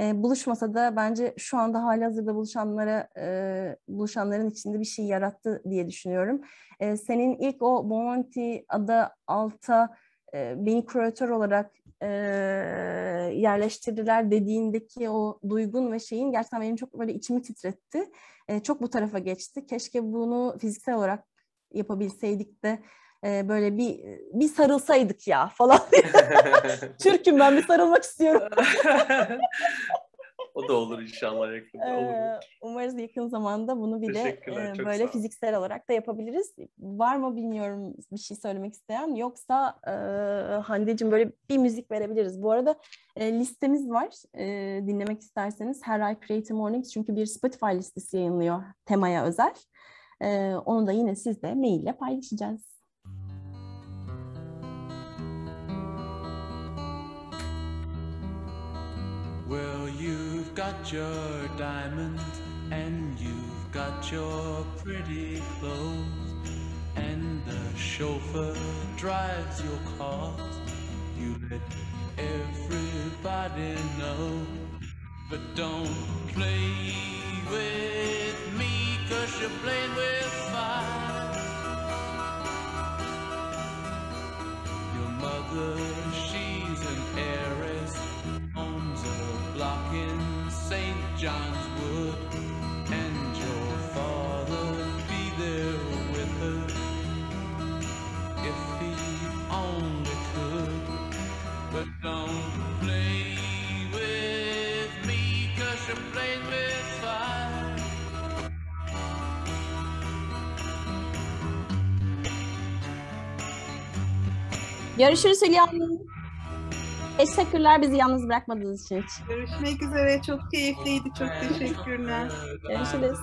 E, buluşmasa da bence şu anda hali hazırda buluşanlara, e, buluşanların içinde bir şey yarattı diye düşünüyorum. E, senin ilk o Bomonti adı alta e, beni küratör olarak e, yerleştirdiler dediğindeki o duygun ve şeyin gerçekten benim çok böyle içimi titretti. E, çok bu tarafa geçti. Keşke bunu fiziksel olarak yapabilseydik de e, böyle bir bir sarılsaydık ya falan. Türk'üm ben bir sarılmak istiyorum. o da olur inşallah yakında. Olur. Umarız yakın zamanda bunu bile e, böyle fiziksel olarak da yapabiliriz. Var mı bilmiyorum bir şey söylemek isteyen yoksa e, Hande'cim böyle bir müzik verebiliriz. Bu arada e, listemiz var e, dinlemek isterseniz her ay Creative Mornings çünkü bir Spotify listesi yayınlıyor temaya özel. E, onu da yine sizle maille paylaşacağız. Well, you've got your diamonds and you've got your pretty clothes, and the chauffeur drives your cars. You let everybody know, but don't play with me, cause you're playing with fire. Your mother, Görüşürüz Hülya Hanım. Teşekkürler bizi yalnız bırakmadığınız için. Görüşmek üzere. Çok keyifliydi. Çok teşekkürler. Görüşürüz.